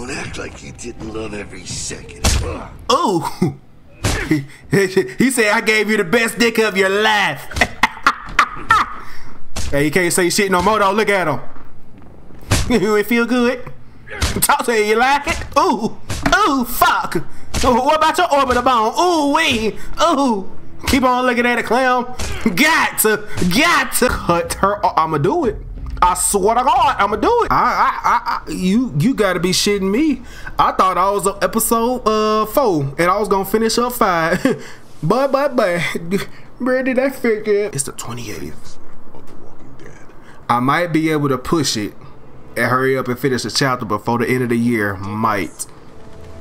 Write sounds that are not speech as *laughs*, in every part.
Don't act like you didn't love every second. Ooh. *laughs* he said I gave you the best dick of your life. *laughs* hey, you can't say shit no more though. Look at him. *laughs* it feel good. Talk to you, you like it? Ooh. Ooh, fuck. What about your orbital bone? Ooh, wee. Ooh. Keep on looking at it, clown. Got to, got to cut her. I'ma do it. I swear to God, I'ma do it. I, I, I, I, you, you gotta be shitting me. I thought I was on episode uh four, and I was gonna finish up five. *laughs* but, but, but, *laughs* where did I figure? It's the twenty eighth. I might be able to push it and hurry up and finish the chapter before the end of the year. Might,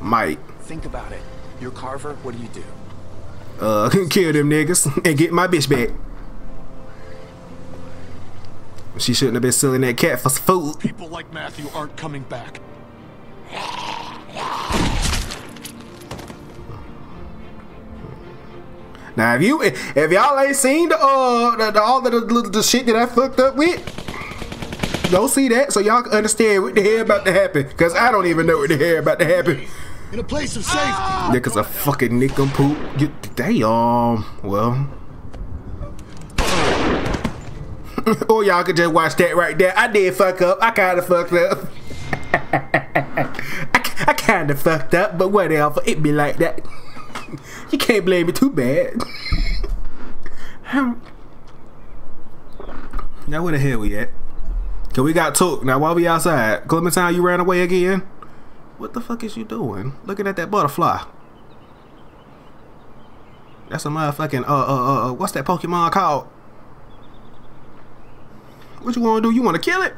might. Think about it. You're Carver. What do you do? Uh, *laughs* kill them niggas and get my bitch back. She shouldn't have been selling that cat for food. People like Matthew aren't coming back. Now, if you if y'all ain't seen the uh the, the, all the, the the shit that I fucked up with, go see that so y'all can understand what the hell about to happen. Cause I don't even know what the hell about to happen. In a place of safety. Niggas a fucking nincompoop. You, they um well. *laughs* or y'all could just watch that right there. I did fuck up. I kind of fucked up. *laughs* I, I kind of fucked up, but whatever. It be like that. *laughs* you can't blame me too bad. now where the hell we at? Cause we got took. Now while we outside, Clementine, you ran away again. What the fuck is you doing? Looking at that butterfly. That's a motherfucking uh uh uh. What's that Pokemon called? What you want to do? You want to kill it?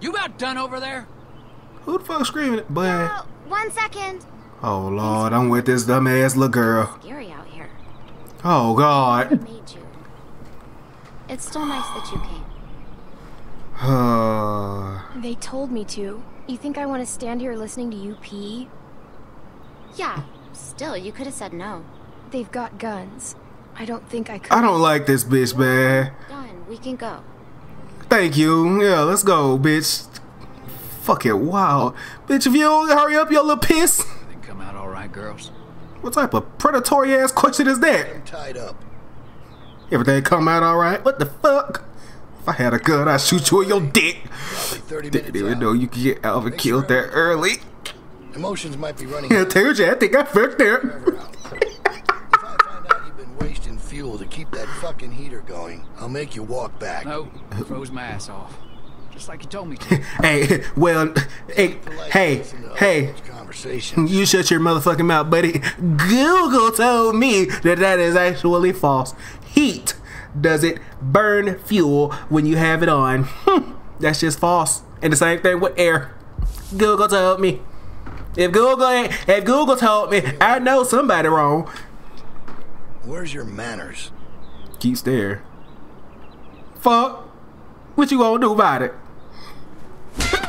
You about done over there? Who the fuck screaming? Boy. Uh, one second. Oh lord, I'm with this dumbass little girl. Scary out here. Oh god. you. It's still nice that you came. Uh, *sighs* They told me to. You think I want to stand here listening to you pee? Yeah. Still, you could have said no. They've got guns. I don't think I could. I don't like this bitch, man. Done. We can go. Thank you. Yeah, let's go, bitch. Fucking wow. Bitch, if you don't hurry up, you little piss. They come out all right, girls. What type of predatory ass question is that? I'm tied up. Everything come out alright? What the fuck? If I had a gun, I'd shoot you in your dick. Probably 30 Didn't minutes even out. know you could get Alvin killed that early. Emotions might be running I out. told you, I think I fucked up. If I find out you've been wasting fuel to keep that fucking heater going, I'll make you walk back. No, froze my ass off. Just like you told me to. *laughs* Hey, well, hey, hey, hey. You shut your motherfucking mouth, buddy. Google told me that that is actually false. Heat does it burn fuel when you have it on. Hmm, That's just false. And the same thing with air. Google told me. If Google ain't, if Google told me, I know somebody wrong. Where's your manners? Keep staring. Fuck. What you gonna do about it?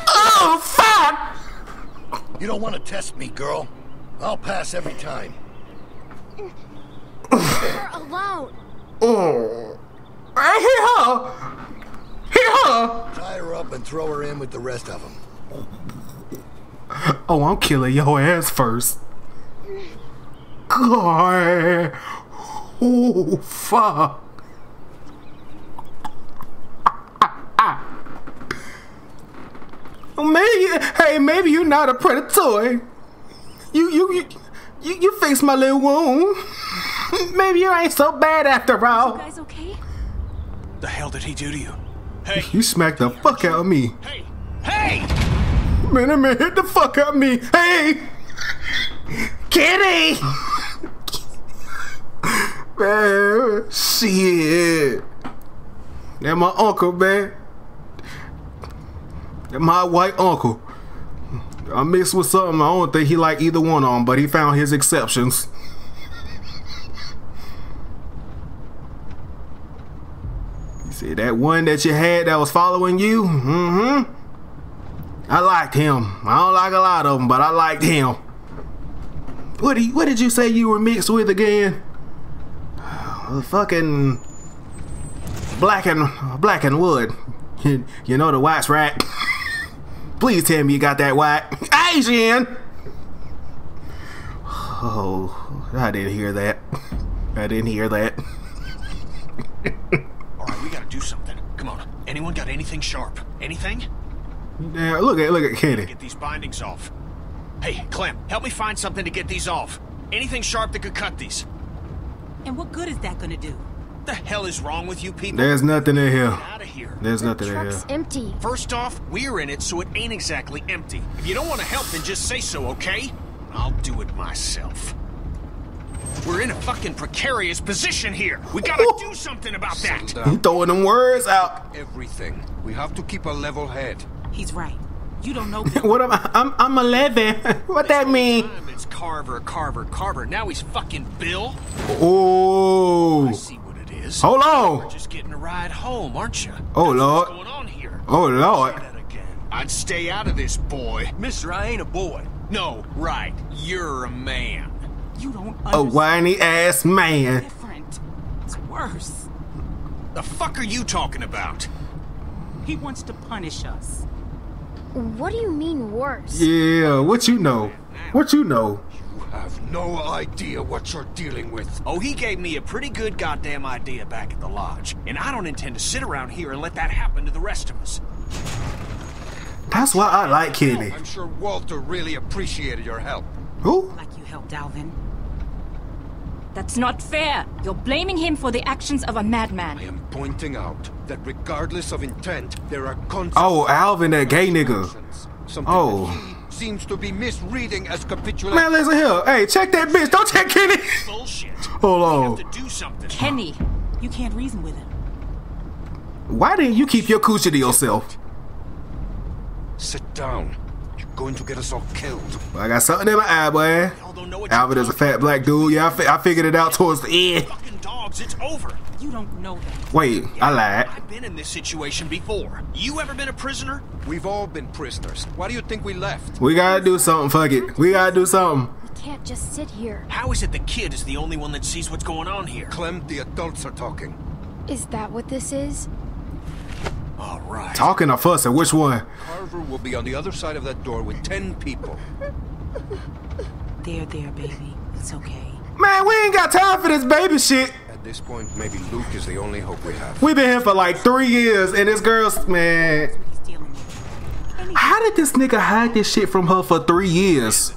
Oh fuck! You don't want to test me, girl. I'll pass every time. We're alone. Oh. I hear her. Hear her. Tie her up and throw her in with the rest of them. Oh, I'm killing your ass first. God. Oh, fuck. Maybe, hey, maybe you're not a predator. You, you, you, you, you fixed my little wound. Maybe you ain't so bad after all. You guys okay? The hell did he do to you? Hey, You smacked the fuck out of me. hey, hey! Man, that man hit the fuck out of me. Hey! Kitty! Man, shit. That my uncle, man. That my white uncle. I mixed with something. I don't think he like either one of them, but he found his exceptions. You see that one that you had that was following you? Mm-hmm. I liked him. I don't like a lot of them, but I liked him. What what did you say you were mixed with again? Fucking black and black and wood. You, *laughs* you know the white's right. *laughs* Please tell me you got that white. *laughs* Asian. Oh, I didn't hear that. I didn't hear that. All right, we gotta do something. Come on. Anyone got anything sharp? Anything? Yeah, look at look at Kenny. Get these bindings off. Hey, Clem, help me find something to get these off. Anything sharp that could cut these. And what good is that gonna do? What The hell is wrong with you people? There's nothing in here. Out of here. There's nothing in here. Truck's empty. First off, we're in it, so it ain't exactly empty. If you don't want to help, then just say so, okay? I'll do it myself. We're in a fucking precarious position here. We gotta do something about that. You throwing them words out. Everything. We have to keep a level head. He's right. You don't know. *laughs* What am I? I'm I'm 11. *laughs* what that mean? It's Carver, Carver, Carver. Now he's fucking Bill. Oh, I See what it is. hold on. We're Just getting a ride home, aren't you? Oh, What's Lord. going on here? Oh lord. I'd stay out of this, boy. Mister, I ain't a boy. No, right. You're a man. You don't A whiny ass man. Different. It's worse. The fuck are you talking about? He wants to punish us. What do you mean worse? Yeah, what you know? What you know? You have no idea what you're dealing with. Oh, he gave me a pretty good goddamn idea back at the lodge. And I don't intend to sit around here and let that happen to the rest of us. That's why I like Kenny. I'm sure Walter really appreciated your help. Who? Like you helped Alvin. That's not fair. You're blaming him for the actions of a I madman. I am pointing out that regardless of intent, there are consequences. Oh, Alvin, that gay nigga. Something Oh. that seems to be misreading as capitulation. Man, listen here. Hey, check that bitch. Don't check Kenny. Bullshit. Hold We on. have to do something. Kenny, You can't reason with him. Why didn't you keep your coochie to yourself? Sit down. You're going to get us all killed. I got something in my eye, boy. Y'all don't know what Alvin is a fat black dude. Yeah, I, fi- I figured it out towards the end. Fucking dogs, it's over. You don't know that. Wait, I lied. I've been in this situation before. You ever been a prisoner? We've all been prisoners. Why do you think we left? We gotta do something. Fuck it. We gotta do something. We can't just sit here. How is it the kid is the only one that sees what's going on here? Clem, the adults are talking. Is that what this is? All right. Talking or fussing? Which one? Carver will be on the other side of that door with ten people. There, there, baby. It's okay. Man, we ain't got time for this baby shit. At this point, maybe Luke is the only hope we have. We've been here for like three years, and this girl's man. He's dealing with. And he How did this nigga hide this shit from her for three years?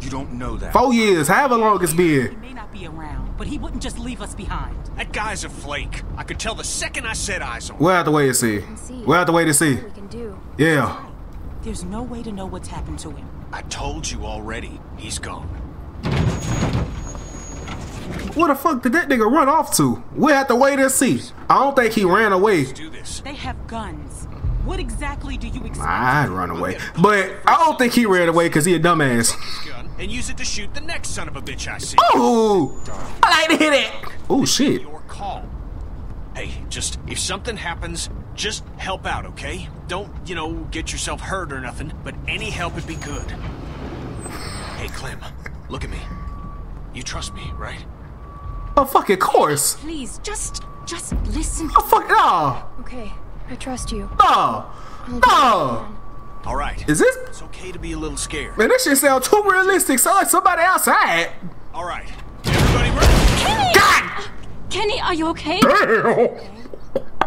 You don't know that. Four years, however long it's he been. may not be around, but he wouldn't just leave us behind. That guy's a flake. I could tell the second I set eyes on him. We'll have to wait and see. see. We'll have to wait and see. We can do. Yeah. There's no way to know what's happened to him. I told you already. He's gone. Where the fuck did that nigga run off to? We'll have to wait and see. I don't think he ran away. Do this. They have guns. What exactly do you expect? I'd run away. But I don't think he ran away because he a dumbass. Gun and use it to shoot the next son of a bitch I see. Ooh! I like to hear that. Oh shit. Your call. Hey, just if something happens, just help out, okay? Don't, you know, get yourself hurt or nothing, but any help would be good. Hey, Clem, look at me. You trust me, right? Oh fucking course. please, just, just listen. Oh fuck no. Okay, I trust you. No. No. All right. Is this It's okay to be a little scared. man? This shit sound too realistic. Sound like somebody outside. All right. Everybody ready? God Kenny, are you okay? damn.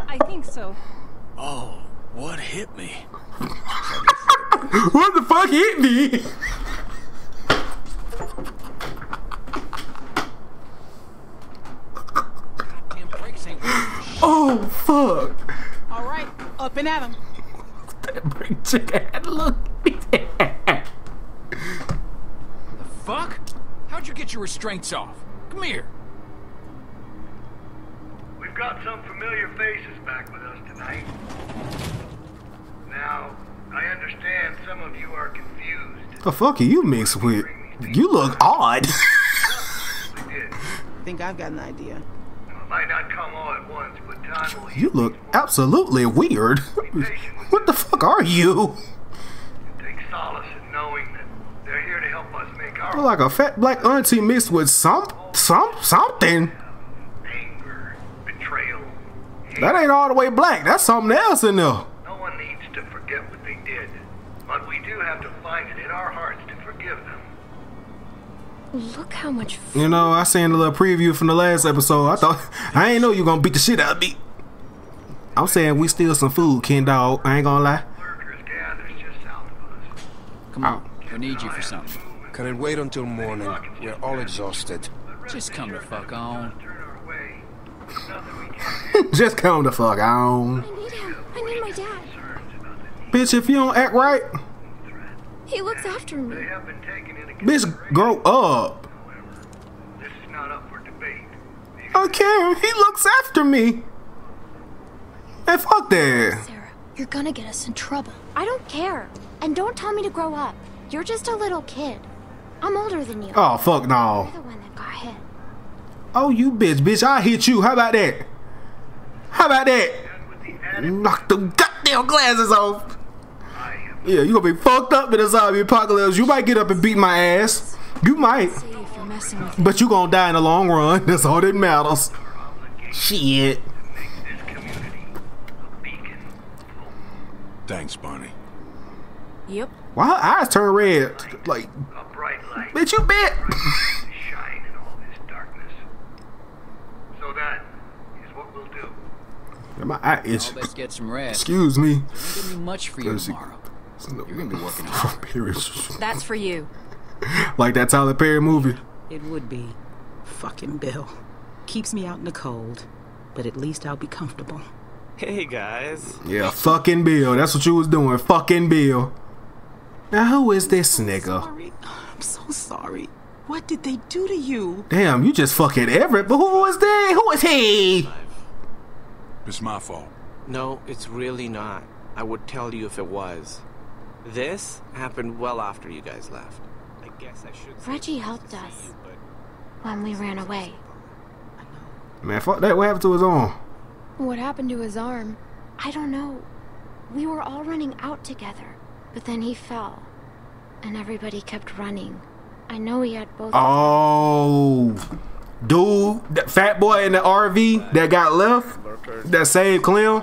I think so. Oh, what hit me? What the fuck hit me? Damn brakes ain't working. Oh fuck. All right, up and at him. That brake chick had look. The fuck? How'd you get your restraints off? Come here. We've got some familiar faces back with us tonight. Now, I understand some of you are confused. the fuck are you mixed with? You look odd. I. Think I've got an idea. You look absolutely weird. *laughs* What the fuck are you? take solace in knowing that they're here to help us make our You're like a fat black auntie mixed with some some something. anger, betrayal, That ain't all the way black. That's something else in there. No one needs to forget what they did. But we do have to find it in our hearts to forgive them. Look how much You know, I seen a little preview from the last episode. I thought *laughs* I ain't know you gonna beat the shit out of me. I'm saying we steal some food, Ken Dog. I ain't gonna lie. Come on, we need you for something. Can it wait until morning? We're all exhausted. Just come the fuck on. *laughs* Just come the fuck on. I need my dad. Bitch, if you don't act right, He looks after me. bitch, grow up. This is not up for debate. Okay, he looks after me. Hey, fuck that. Sarah, You're gonna get us in trouble. I don't care. And don't tell me to grow up. You're just a little kid. I'm older than you. Oh, fuck no. You're the one that got hit. Oh, you bitch, bitch, I hit you. How about that? How about that? Knock them goddamn glasses off. Yeah, you gonna be fucked up in a zombie apocalypse. You might get up and beat my ass. You might. If you're But you gonna die in the long run. *laughs* That's all that matters. Shit. Thanks, Barney. Yep. Why her eyes turn red? Like, bitch, you bet. *laughs* Shine in all this darkness. So that is what we'll do. My eye itch. Let's get some rest. Excuse me. There ain't gonna be much for you Let's see. tomorrow. You're gonna be working hard. *laughs* Period. That's for you. like that Tyler Perry movie. It would be. Fucking Bill. Keeps me out in the cold, but at least I'll be comfortable. Hey guys. Yeah, fucking Bill. That's what you was doing. Fucking Bill. Now who is this nigga? I'm so sorry. What did they do to you? Damn, you just fucking Everett. But who is they? Who is he? It's my fault. No, it's really not. I would tell you if it was. This happened well after you guys left. I guess I should say Reggie helped us when we ran away. Man, fuck that. What happened to his arm? What happened to his arm? I don't know. We were all running out together, but then he fell, and everybody kept running. I know he had both. Oh, dude, that fat boy in the RV that got left, that saved Clem.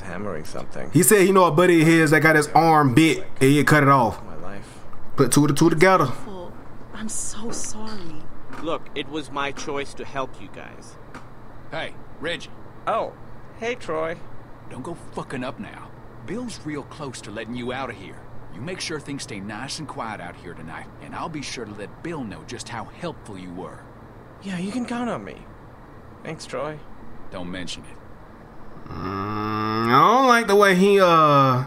While I was hammering something. He said he know a buddy of his that got his arm bit and he cut it off. My life. Put two to two together. I'm so sorry. Look, it was my choice to help you guys. Hey, Reggie. Oh, hey Troy. Don't go fucking up now. Bill's real close to letting you out of here. You make sure things stay nice and quiet out here tonight, and I'll be sure to let Bill know just how helpful you were. Yeah, you can count on me. Thanks, Troy. Don't mention it. Mm, I don't like the way he uh.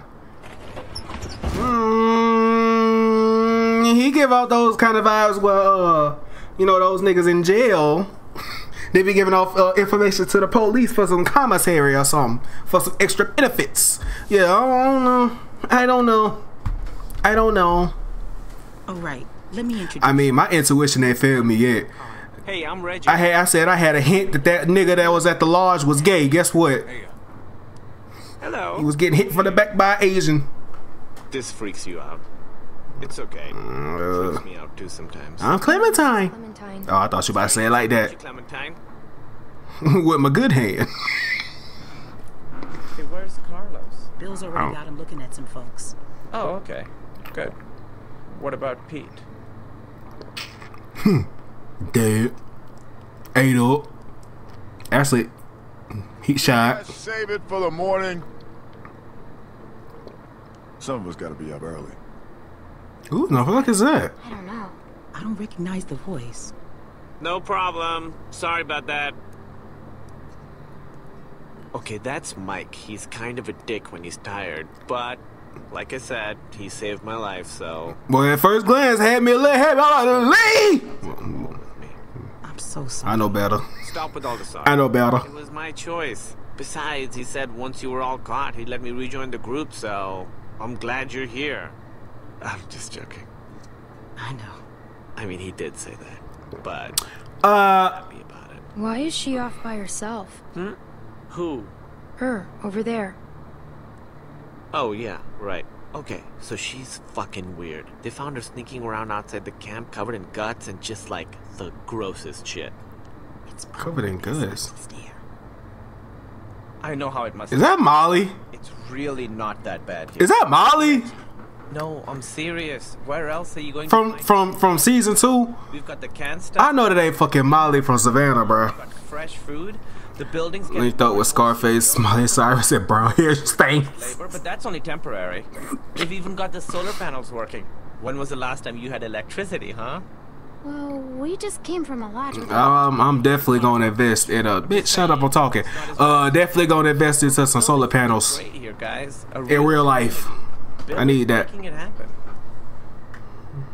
Mm, he give out those kind of vibes where uh, you know those niggas in jail. *laughs* They be giving off uh, information to the police for some commissary or something for some extra benefits. Yeah, I don't know. I don't know. I don't know. All right, let me introduce. I mean, my intuition ain't failed me yet. Hey, I'm Reggie. I had I said I had a hint that that nigga that was at the lodge was gay. Guess what? Hello. He was getting hit from the back by an Asian. This freaks you out. It's okay. Uh, freaks me out too sometimes. I'm Clementine. Clementine. Oh, I thought you about to say it like that. Clementine. *laughs* With my good hand. Hey, where's Carlos? Bill's already Oh. got him looking at some folks. Oh, okay. Good. What about Pete? *laughs* Dead. Ate up. Actually, he shot. Save it for the morning. Some of us gotta be up early. Who the fuck is that? I don't know. I don't recognize the voice. No problem. Sorry about that. Okay, that's Mike. He's kind of a dick when he's tired, but like I said, he saved my life, so Boy, at first glance, had me a little heavy. I'm like, leave! I'm so sorry. I know better. stop with all the sorry. I know better. It was my choice. Besides, he said once you were all caught, he'd let me rejoin the group, so I'm glad you're here. I'm just joking. I know. I mean, he did say that, but Uh, Why is she off by herself? Hmm? Who? Her, over there. Oh, yeah, right. Okay, so she's fucking weird. They found her sneaking around outside the camp covered in guts and just like the grossest shit. It's covered in guts. I know how it must. Is that Molly? Really not that bad here. Is that Molly No, I'm serious. Where else are you going from to from from season two? We've got the canned stuff. I know that ain't fucking Molly from Savannah, bro. Fresh food. The buildings Linked up with Scarface, *laughs* Molly Cyrus, and brown hair stains. but that's only temporary. They've even got the solar panels working. When was the last time you had electricity, huh? Well, we just came from a lot. Um, I'm definitely gonna invest in a bitch. Shut up, I'm talking. Uh, definitely gonna invest into some solar panels Great here, guys. In real life. I need that. Making it happen.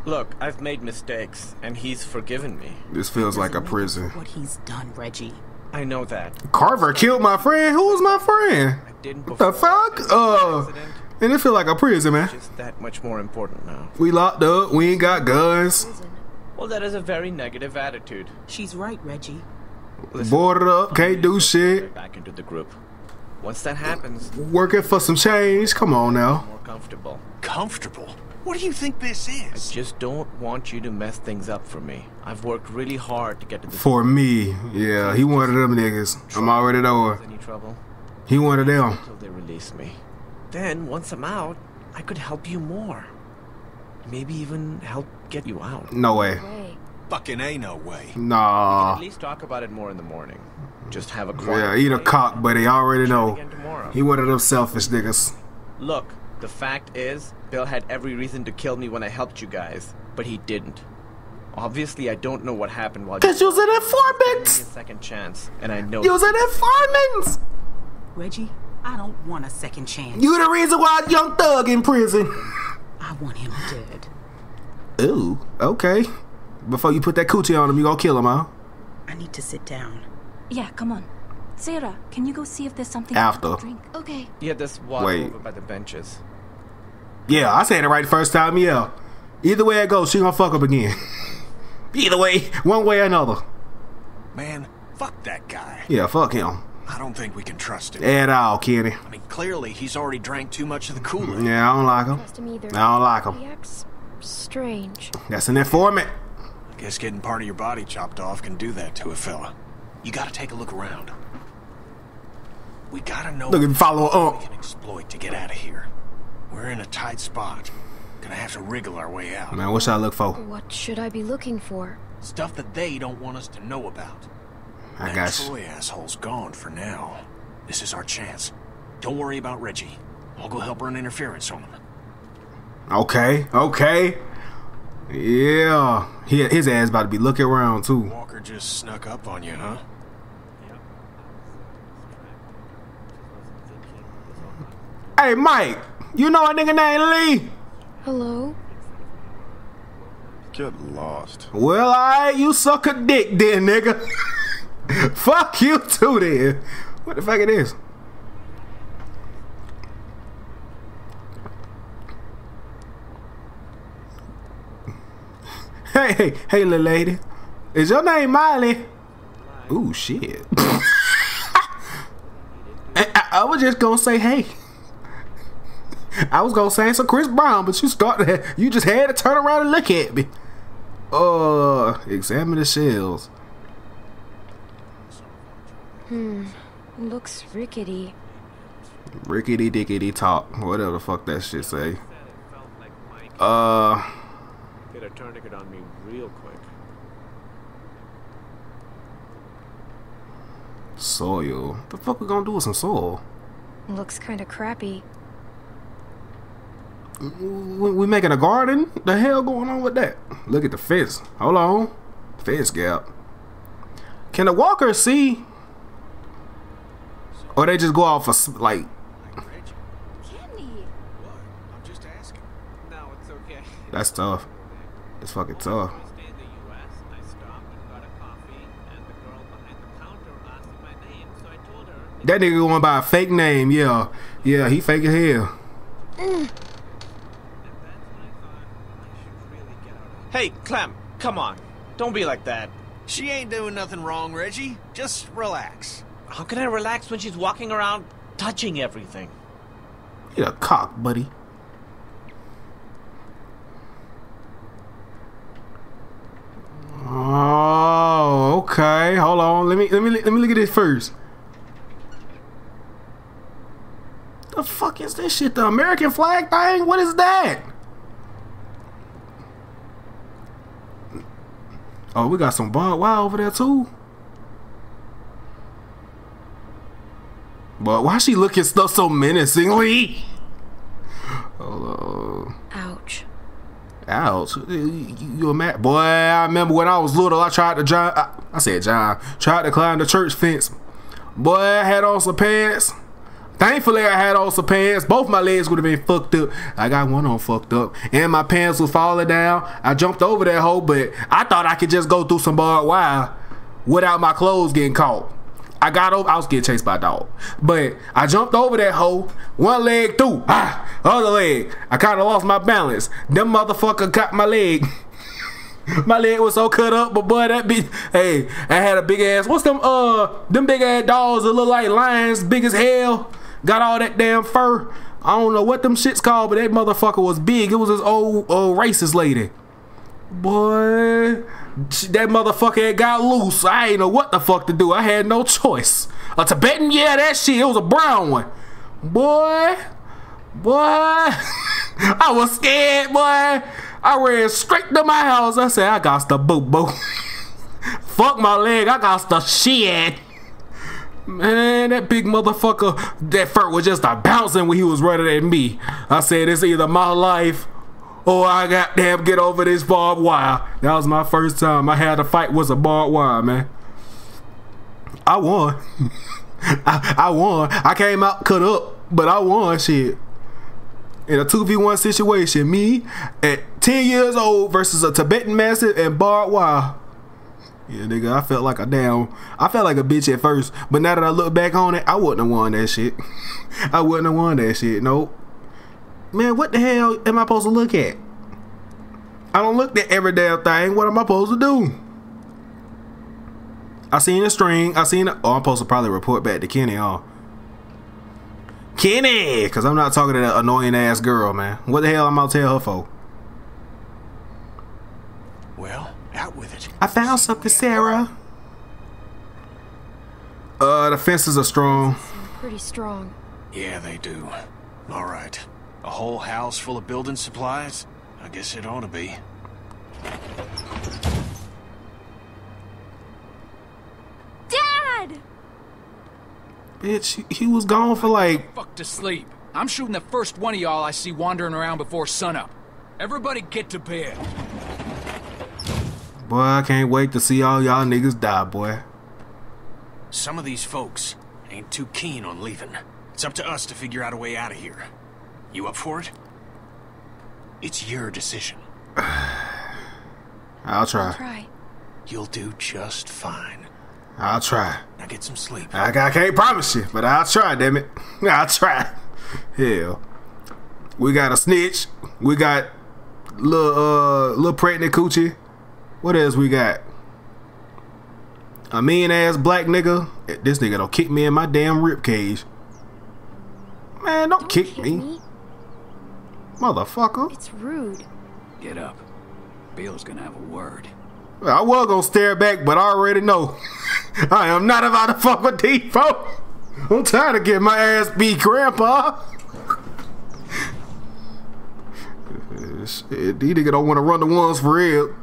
Look, I've made mistakes, and he's forgiven me. This feels like a prison. What he's done, Reggie. I know that. Carver killed my friend. Who was my friend? I didn't What the fuck? Uh, and it feel like a prison, man. Just that much more important now. We locked up. We ain't got guns. Well, that is a very negative attitude. She's right, Reggie. Boarded up. Can't do shit. Back into the group. Once that happens, Working for some change. Come on now. more comfortable. Comfortable? What do you think this is? I just don't want you to mess things up for me. I've worked really hard to get to this. For me, yeah, he wanted them niggas. I'm already know it. Any trouble? He wanted them. Until they release me. Then, once I'm out, I could help you more. Maybe even help get you out. No way. Fucking A no way. Nah. At least talk about it more in the morning. Just have a Yeah, eat a cock, but he already know. He one of them selfish niggas. Look, the fact is, Bill had every reason to kill me when I helped you guys, but he didn't. Obviously, I don't know what happened while Cause you was an Give me a second chance, and I know You was an informant. Reggie, I don't want a second chance. You the reason why Young Thug in prison. *laughs* I want him dead. Ooh, okay. Before you put that coochie on him, you gonna kill him, huh? I need to sit down. Yeah, come on. Sarah, can you go see if there's something After. to drink? Okay. Yeah, this water Wait. over by the benches. Yeah, I said it right the first time. Yeah. Either way it goes, she gonna fuck up again. *laughs* Either way, one way or another. Man, fuck that guy. Yeah, fuck him. I don't think we can trust him. At all, Kenny. I mean, clearly he's already drank too much of the Kool-Aid. Yeah, I don't like him. Trust him either. I don't like him. He acts strange. That's an informant. I guess getting part of your body chopped off can do that to a fella. You gotta take a look around. We gotta know Look and follow up. we can exploit to get out of here. We're in a tight spot. Gonna have to wriggle our way out. Man, what should I look for? What should I be looking for? Stuff that they don't want us to know about. I that got you. Troy asshole's gone for now. This is our chance. Don't worry about Reggie. I'll go help run interference on him. Okay, okay. Yeah. He, his ass about to be looking around, too. Walker just snuck up on you, huh? Yep. Hey, Mike. You know a nigga named Lee? Hello? Get lost. Well, alright, you suck a dick then, nigga. *laughs* *laughs* Fuck you too then. What the fuck it is? *laughs* Hey, hey, hey, little lady. Is your name Miley? Ooh, shit. *laughs* I, I- was just gonna say hey. I was gonna say some Chris Brown, but you started. You just had to turn around and look at me. Uh, examine the shells. Hmm. Looks rickety. Rickety dickety talk. Whatever the fuck that shit say. Uh, Get a tourniquet on me real quick. soil. The fuck we gonna do with some soil? Looks kinda crappy. We, we making a garden? The hell going on with that? Look at the fence. Hold on. Fence gap. Can the walker see? Or they just go off of like it's that's tough. That's fucking tough. That nigga going by a fake name, yeah. Yeah, he fake as hell. Hey, Clem, come on. Don't be like that. She ain't doing nothing wrong, Reggie. Just relax. How can I relax when she's walking around touching everything? You're a cock, buddy. Oh, okay. Hold on. Let me let me let me look at this first. The fuck is this shit? The American flag thing? What is that? Oh, we got some barbed wire over there too. But why she looking stuff so menacingly? Hold on. Ouch. Ouch. You, a mad boy? I remember when I was little, I tried to John. I, I said John tried to climb the church fence. Boy, I had on some pants. Thankfully, I had on some pants. Both my legs would have been fucked up. I got one on fucked up, and my pants was falling down. I jumped over that hole, but I thought I could just go through some barbed wire without my clothes getting caught. I got over. I was getting chased by a dog, but I jumped over that hole. One leg through, ah, other leg. I kind of lost my balance. Them motherfucker got my leg. *laughs* my leg was so cut up, but boy, that be hey, I had a big ass. What's them uh them big ass dogs that look like lions, big as hell. Got all that damn fur. I don't know what them shits called, but that motherfucker was big. It was this old old racist lady. Boy, that motherfucker had got loose. I ain't know what the fuck to do. I had no choice. A Tibetan, yeah, that shit. It was a brown one. Boy, boy, *laughs* I was scared, boy. I ran straight to my house. I said, I got the boo boo. *laughs* Fuck my leg. I got the shit. Man, that big motherfucker, that fur was just a bouncing when he was running at me. I said, it's either my life or I got damn get over this barbed wire. That was my first time I had a fight was a barbed wire, man. I won. *laughs* I, I won. I came out cut up, but I won shit. In a 2v1 situation, me at 10 years old versus a Tibetan mastiff and barbed wire. Yeah, nigga, I felt like a damn, I felt like a bitch at first, but now that I look back on it, I wouldn't have won that shit. *laughs* I wouldn't have won that shit. Nope. Man, what the hell am I supposed to look at? I don't look at every damn thing. What am I supposed to do? I seen a string. I seen a, oh, I'm supposed to probably report back to Kenny, huh? Kenny! Because I'm not talking to that annoying ass girl, man. What the hell am I going to tell her for? Well, out with it. I found something, Sarah. Uh, the fences are strong. Pretty strong. Yeah, they do. All right. A whole house full of building supplies? I guess it ought to be. Dad! Bitch, he, he was gone for like. Fuck to sleep. I'm shooting the first one of y'all I see wandering around before sunup. Everybody get to bed. Boy, I can't wait to see all y'all niggas die, boy. Some of these folks ain't too keen on leaving. It's up to us to figure out a way out of here. You up for it? It's your decision. *sighs* I'll try. I'll Try. You'll do just fine. I'll try. Now get some sleep. I, I can't promise you, but I'll try, damn it. *laughs* I'll try. Hell. We got a snitch. We got little uh little pregnant coochie. What else we got? A mean ass black nigga. This nigga don't kick me in my damn rib cage. Man, don't, kick, me. me. Motherfucker. It's rude. Get up. Bill's gonna have a word. I was gonna stare back, but I already know. *laughs* I am not about to fuck with Defoe. I'm tired of getting my ass beat, Grandpa. *laughs* Shit, these niggas don't want to run the ones for real.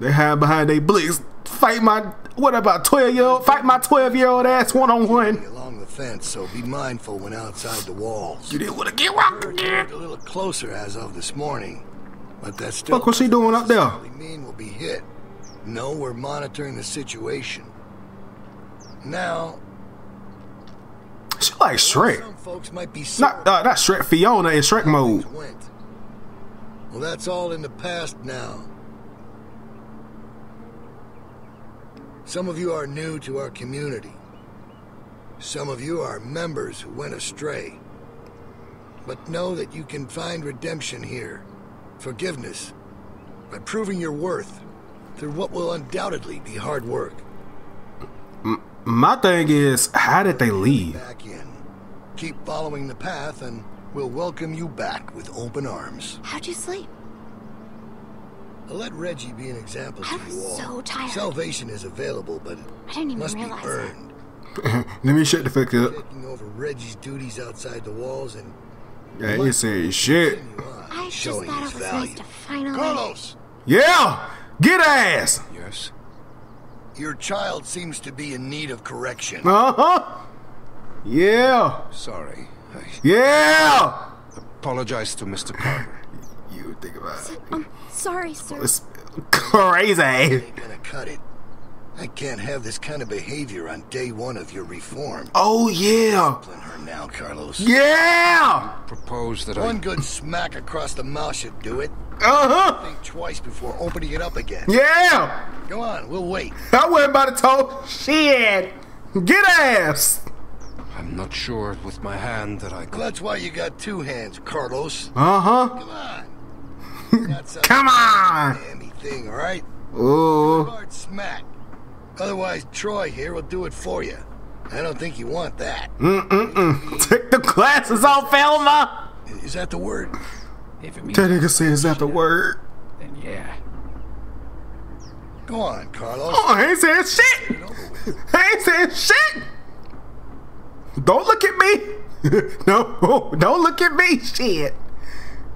They hide behind they blicks. Fight my what about twelve year old? Fight my twelve year old ass one on one. Along the fence, so be mindful when outside the walls. You didn't want to get rocked again. A little closer as of this morning, but that's still. Fuck, what's he doing up there? necessarily mean we'll be hit. No, we're monitoring the situation. Now, She like Shrek. some folks might be Not uh, not Shrek. Fiona in Shrek mode. went. Well, that's all in the past now. Some of you are new to our community. Some of you are members who went astray. But know that you can find redemption here, forgiveness, by proving your worth through what will undoubtedly be hard work. My thing is, how did they leave? Back in. Keep following the path, and we'll welcome you back with open arms. How'd you sleep? I'll let Reggie be an example I to you all. so tired. Salvation is available, but I didn't it even must be realize that. Earned. *laughs* Let me shut the fuck up. Taking over Reggie's duties outside the walls and Yeah, you say shit. I just showing thought his it was value. nice to finally. Carlos, Yeah! Get ass! Yes? your child seems to be in need of correction. Uh-huh. Yeah. Sorry. I Yeah! apologize to Mr. Carver. You think about it. I'm sorry, sir. It's crazy. Ain't gonna cut it. I can't have this kind of behavior on day one of your reform. Oh, yeah. Discipline her now, Carlos. Yeah! Propose that One I... good smack across the mouth should do it. Uh-huh. Think twice before opening it up again. Yeah! Go on, we'll wait. I wasn't about to talk shit. Get ass! I'm not sure with my hand that I Well, could... that's why you got two hands, Carlos. Uh-huh. Come on. *laughs* Come on! a dammy thing, all right? Ooh. Hard smack. Otherwise, Troy here will do it for you. I don't think you want that. Mm-mm-mm. *laughs* Take the glasses off, Elma! Is that the word? If it means That nigga says that the word. then yeah. Go on, Carlos. Oh, I ain't saying shit! *laughs* I ain't saying shit! Don't look at me! *laughs* no, don't look at me, shit!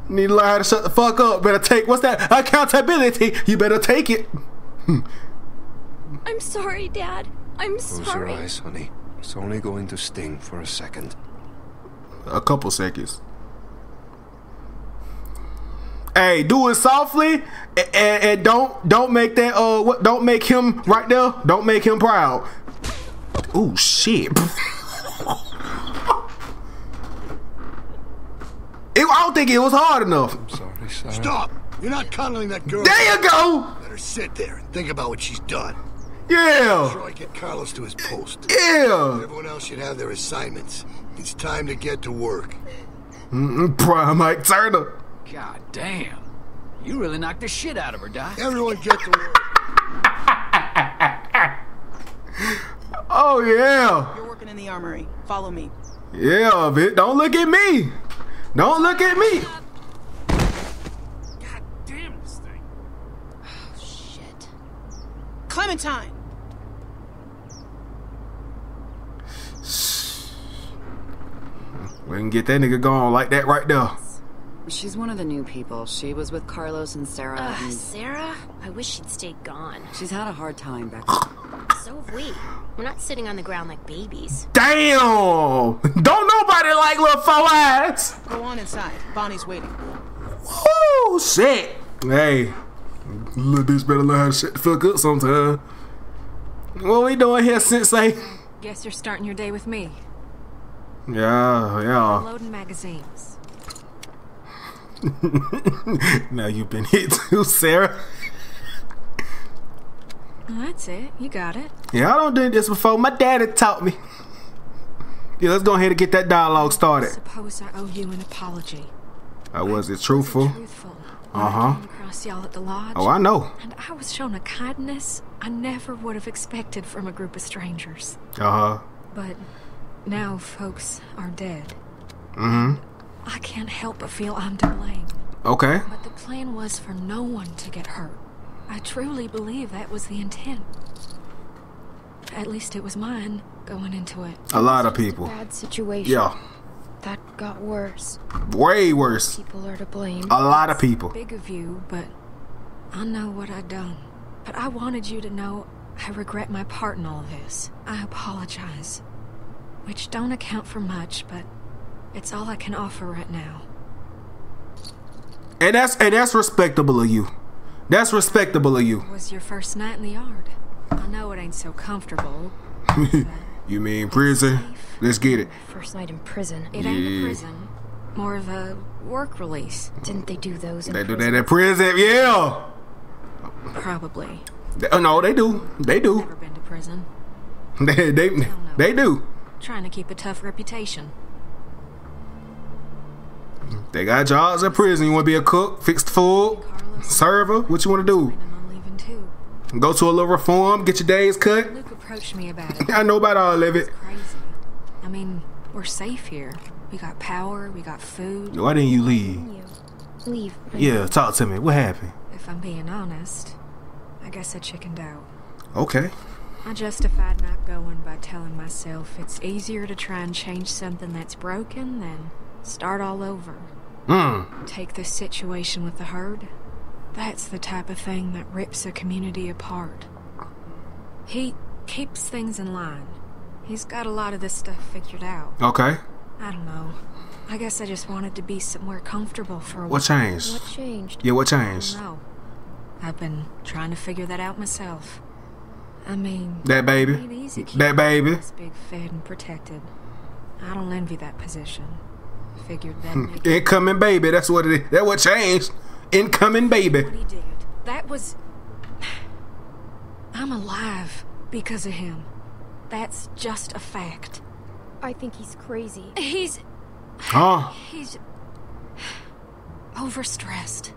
Need to learn how to shut the fuck up. Better take, what's that? Accountability! You better take it! I'm sorry, Dad. I'm sorry. Close your eyes, honey. It's only going to sting for a second. A couple seconds. Hey, do it softly, and, and, and don't don't make that uh what don't make him right there. Don't make him proud. Oh shit! *laughs* It, I don't think it was hard enough. I'm Sorry, Sarah. Stop! You're not cuddling that girl. There you go. Let her sit there and think about what she's done. Yeah, Troy, get Carlos to his post. yeah. Everyone else should have their assignments. It's time to get to work. Mm-mm, Prime Mike Turner. God damn. You really knocked the shit out of her, Doc. Everyone get to work. *laughs* Oh yeah, You're working in the armory. Follow me. yeah. Vic, don't look at me. Don't look at me. God damn this thing. Oh *sighs* shit. Clementine! We can get that nigga gone like that right there. She's one of the new people. She was with Carlos and Sarah. Ugh, and Sarah? I wish she'd stayed gone. she's had a hard time back So have we. We're not sitting on the ground like babies. Damn! *laughs* Don't nobody like little four eyes. Go on inside. Bonnie's waiting. Oh shit! Hey, little bitch better learn how to shut the fuck up sometime. What we doing here, Sensei? Guess you're starting your day with me. Yeah, yeah. Loading magazines. *laughs* now you've been hit too, Sarah. That's it. You got it. Yeah, I don't do this before. My daddy taught me. Yeah, let's go ahead and get that dialogue started. I Suppose I owe you an apology. I was it truthful? Truthful. Uh huh. Across y'all at the lodge. Oh, I know. And I was shown a kindness I never would have expected from a group of strangers. Uh huh. But now folks are dead. Mm I can't help but feel I'm to blame. Okay. But the plan was for no one to get hurt. I truly believe that was the intent. At least it was mine going into it. A lot of people. Bad situation. Yeah. That got worse. Way worse. People are to blame. A lot of people. Big of you, but I know what I done. But I wanted you to know I regret my part in all this. I apologize. Which don't account for much, but it's all I can offer right now. And that's and that's respectable of you. That's respectable of you. It was your first night in the yard. I know it ain't so comfortable. *laughs* you mean prison? Let's get it. First night in prison. It ain't a prison. More of a work release. Didn't they do those in They do prison? that in prison. Yeah. Probably. They- oh, no, they do. They do. Never been to prison. *laughs* They they they do. Trying to keep a tough reputation. They got jobs in prison. You want to be a cook, fixed the food, server? What you want to do? Go to a little reform, get your days cut. Luke approached me about *laughs* it. I know about all of it. Crazy. I mean, we're safe here. We got power, we got food. Why didn't you leave? Leave. Yeah, talk to me. What happened? If I'm being honest, I guess I chickened out. Okay. I justified not going by telling myself it's easier to try and change something that's broken than start all over. Hmm. Take this situation with the herd. That's the type of thing that rips a community apart. He keeps things in line. He's got a lot of this stuff figured out. Okay. I don't know. I guess I just wanted to be somewhere comfortable for a while. What changed? What changed? Yeah, what changed? No. I've been trying to figure that out myself. I mean, That baby. it ain't easy That baby. This big fed and protected. I don't envy that position. Figured that Hmm. Incoming baby. That's what it is. That what changed. Incoming baby. what he did. That was. I'm alive because of him. That's just a fact. I think he's crazy. He's Huh? he's overstressed.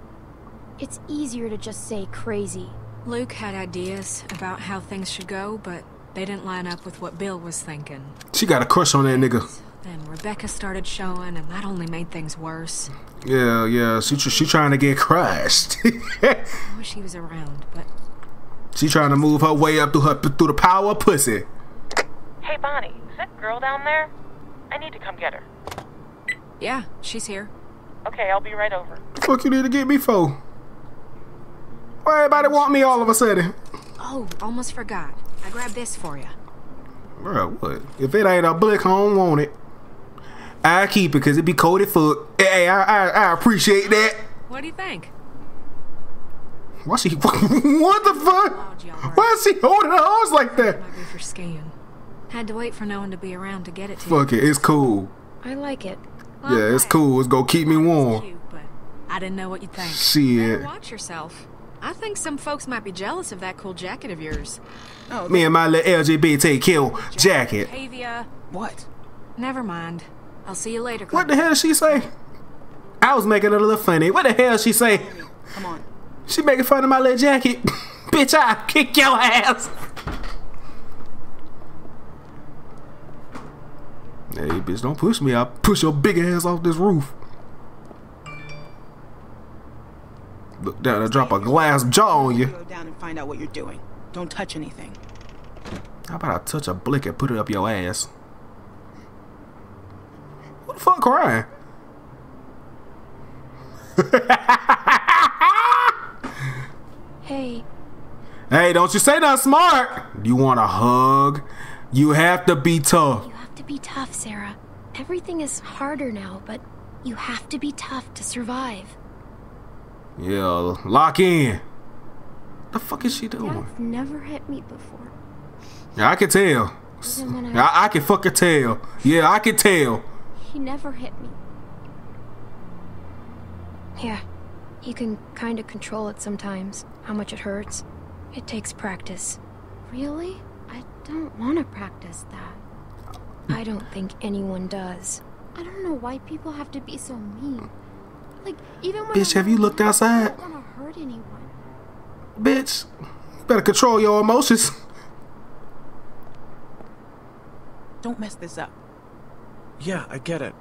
It's easier to just say crazy. Luke had ideas about how things should go, but they didn't line up with what Bill was thinking. She got a crush on that nigga. Then Rebecca started showing, and that only made things worse. Yeah, yeah. She tr- she trying to get crushed. *laughs* I wish he was around, but she trying to move her way up through her through the power of pussy. Hey, Bonnie, is that girl down there? I need to come get her. yeah, she's here. Okay, I'll be right over. The Fuck you need to get me for? Why everybody want me all of a sudden? Oh, almost forgot. I grabbed this for you. Bro, what? If it ain't a blick, I don't want it. I keep it because it be coated foot. Hey, I, I I appreciate that. What do you think? Why she? *laughs* what the fuck? Why is she holding her arms like that? Might be for skiing. Had to wait for no one to be around to get it to Fuck you. it, it's cool. I like it. Yeah, it's cool. It's gonna keep me warm. Cute, but I didn't know what you'd think. Shit. Better watch yourself. I think some folks might be jealous of that cool jacket of yours. Oh, Me and my little LGBTQ jacket. Tavia. What? Never mind. I'll see you later. What the hell did she say? I was making it a little funny. What the hell she say? Come on. She making fun of my little jacket. *laughs* Bitch, I kick your ass. Hey, bitch, don't push me. I'll push your big ass off this roof. Look down and drop a glass jaw on you. Go down and find out what you're doing. Don't touch anything. How about I touch a blick and put it up your ass? Who the fuck crying? *laughs* Hey, Hey, don't you say that smart. You want a hug? You have to be tough. you have to be tough, Sarah. Everything is harder now, but you have to be tough to survive. Yeah, lock in. The fuck is she doing? Never hit me before. Yeah, I can tell. I, I, I can fucking tell. Yeah, I can tell. he never hit me. Yeah, you can kind of control it sometimes, how much it hurts. It takes practice. Really? I don't want to practice that. I don't think anyone does. I don't know why people have to be so mean. Like, even when Bitch, I'm have you looked outside? not gonna hurt anyone. Bitch, better control your emotions. Don't mess this up. Yeah, I get it.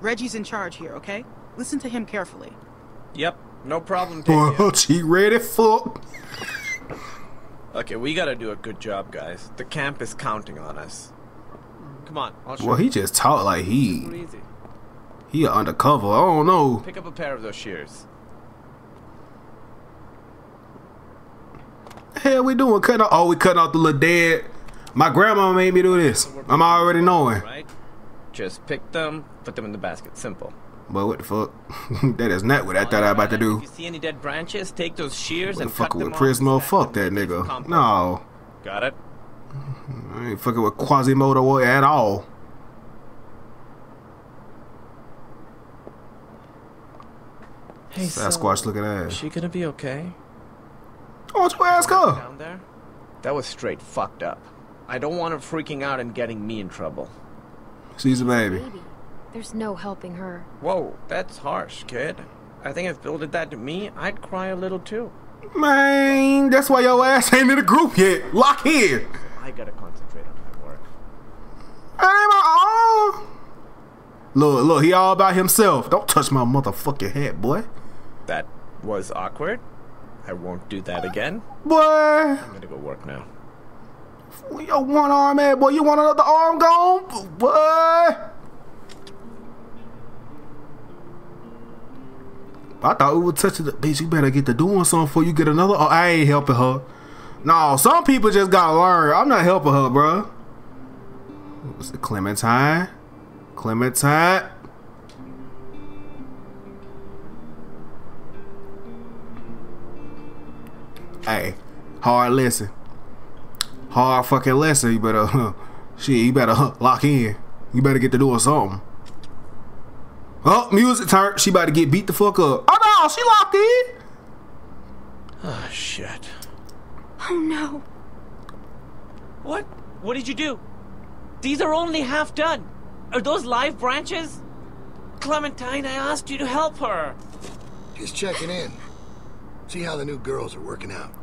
Reggie's in charge here, okay? Listen to him carefully. Yep, no problem, Tavia. Oh, *laughs* she ready for. Okay, we gotta do a good job, guys. The camp is counting on us. Come on, I'll show Well, he just talked like he easy. He undercover. I don't know. Pick up a pair of those shears. hell we doing? Cutting off, oh, we cutting off the little dead. My grandma made me do this. I'm already knowing. Right? Just pick them, put them in the basket. Simple. But what the fuck? *laughs* that is not what I thought I was about to do. If you see any dead branches, take those shears and cut Fucking them with off. Prismo, fuck that nigga. No, Got it? I ain't fucking with Quasimodo at all. Hey, Sasquatch so, looking ass. Is she gonna be okay? Oh, don't you ask her? Down there? That was straight fucked up. I don't want her freaking out and getting me in trouble. She's a baby. Baby, there's no helping her. Whoa, that's harsh, kid. I think if Bill did that to me, I'd cry a little too. Man, that's why your ass ain't in the group yet. Lock in. I gotta concentrate on my work. Ain't my own. Look, look, he all about himself. Don't touch my motherfucking hat, boy. That was awkward. I won't do that again. Boy. I'm gonna go work now. Yo, one arm man, boy. You want another arm gone? Boy. I thought we were touching the bitch. You better get to doing something before you get another. Oh, I ain't helping her. No, some people just gotta learn. I'm not helping her, bro. What's the Clementine? Clementine. Hey, hard lesson. Hard fucking lesson. You better, uh, *laughs* shit, you better uh, *laughs* lock in. You better get to doing something. Oh, music turn. She about to get beat the fuck up. Oh no, she locked in. Oh, shit. Oh no. What? What did you do? These are only half done. Are those live branches? Clementine, I asked you to help her. Just checking in. See how the new girls are working out.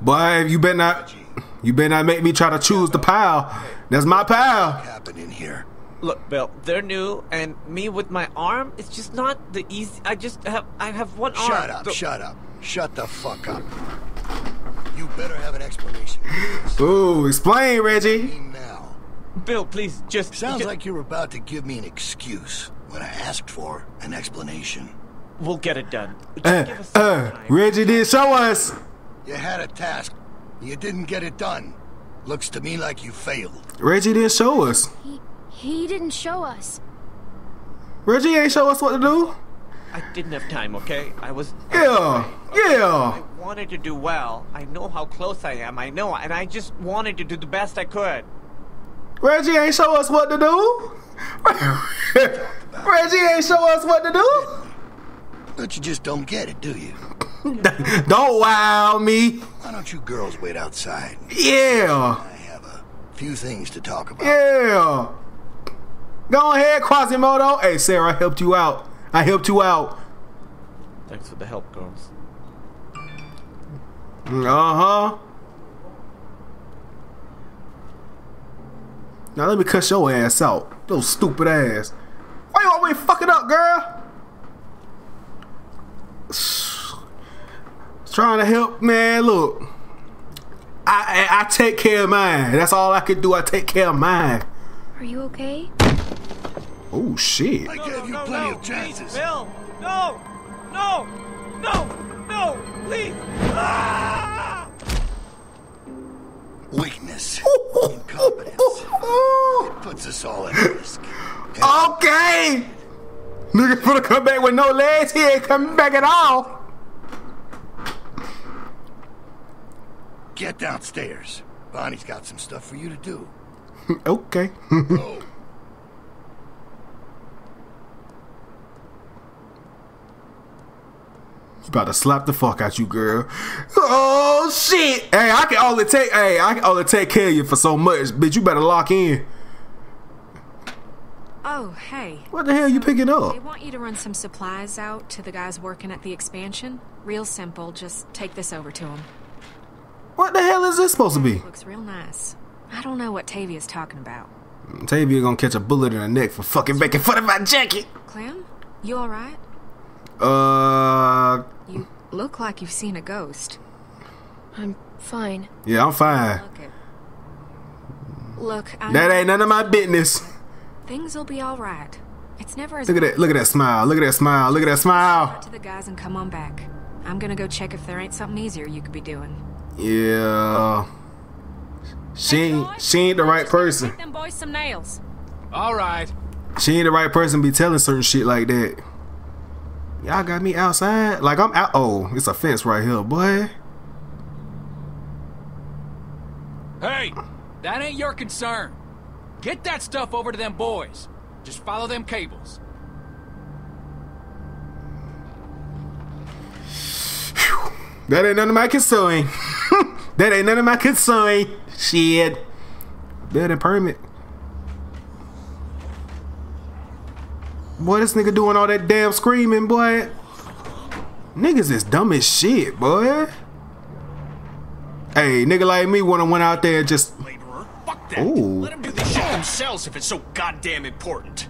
Boy, you better not. You better not make me try to choose the pal. That's my pal. Happening here. Look, Bill, they're new, and me with my arm, it's just not the easy. I just have, I have one arm. Shut up, so- shut up. Shut the fuck up. You better have an explanation. Ooh, explain, Reggie. Now. Bill, please, just. Sounds ju- like you were about to give me an excuse when I asked for an explanation. We'll get it done. Just Uh, give us some uh, time. Reggie did show us. You had a task. You didn't get it done. Looks to me like you failed. Reggie didn't show us. He he didn't show us. Reggie ain't show us what to do. I didn't have time, okay? I was. Yeah, yeah. I wanted to do well. I know how close I am. I know, and I just wanted to do the best I could. Reggie ain't show us what to do. *laughs* Reggie ain't show us what to do. But you just don't get it, do you? *laughs* Don't wow me. Why don't you girls wait outside? Yeah, I have a Few things to talk about. yeah. Go ahead, Quasimodo. Hey, Sarah, I helped you out. I helped you out. Thanks for the help, girls. Uh huh. Now let me cuss your ass out. Those stupid ass. Why you always fucking up, girl? Trying to help, man. Look, I, I I take care of mine. That's all I can do. I take care of mine. Are you okay? Oh shit. I gave you plenty of chances. Bill, no, no, no, no, please. Ah! Weakness. *laughs* Incompetence. It puts us all at risk. Okay. Nigga finna come back with no legs. He ain't coming back at all. Get downstairs. Bonnie's got some stuff for you to do. *laughs* okay. *laughs* You about to slap the fuck out you, girl. Oh shit! Hey, I can only take. Hey, I can only take care of you for so much, bitch. You better lock in. Oh, hey. What the hell you picking up? They want you to run some supplies out to the guys working at the expansion. Real simple, just take this over to them. What the hell is this supposed to be? Looks real nice. I don't know what Tavia's talking about. Tavia gonna catch a bullet in the neck for fucking making fun of my jacket. Clem, you alright? Uh, You look like you've seen a ghost. I'm fine. yeah, I'm fine. Look, I That ain't none of my business. Things will be alright. It's never as Look at that! Look at that smile! Look at that smile! Look at that smile! to the guys and come on back. I'm gonna go check if there ain't something easier you could be doing. Yeah. She ain't, she ain't the right person. Them boys some nails. All right. She ain't the right person to be telling certain shit like that. Y'all got me outside? Like I'm out. Oh, it's a fence right here, boy. Hey, that ain't your concern. Get that stuff over to them boys. Just follow them cables. That ain't none of my concern. That ain't none of my concern. Shit. Building permit. Boy, this nigga doing all that damn screaming, boy. Niggas is dumb as shit, boy. Hey, nigga like me wanna went out there and just. Fuck that. Ooh. Let them do this shit themselves if it's so goddamn important.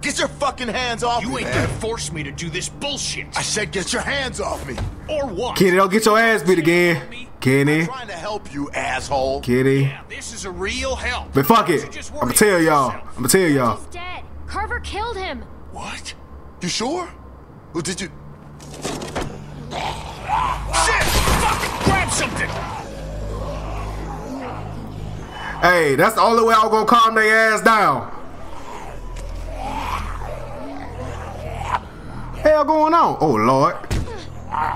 Get your fucking hands off You me, ain't man. gonna force me to do this bullshit. I said get your hands off me. Or what? Kenny, don't get your ass beat again. Kenny, I'm Trying to help you, asshole. Kenny. This is a real help. But fuck it. I'ma tell y'all. I'ma tell y'all. He's dead. Carver killed him. What? You sure? Well, did you? Shit! Fuck! Grab something! Hey, that's the only way I'm gonna calm their ass down. Hell going on? Oh Lord.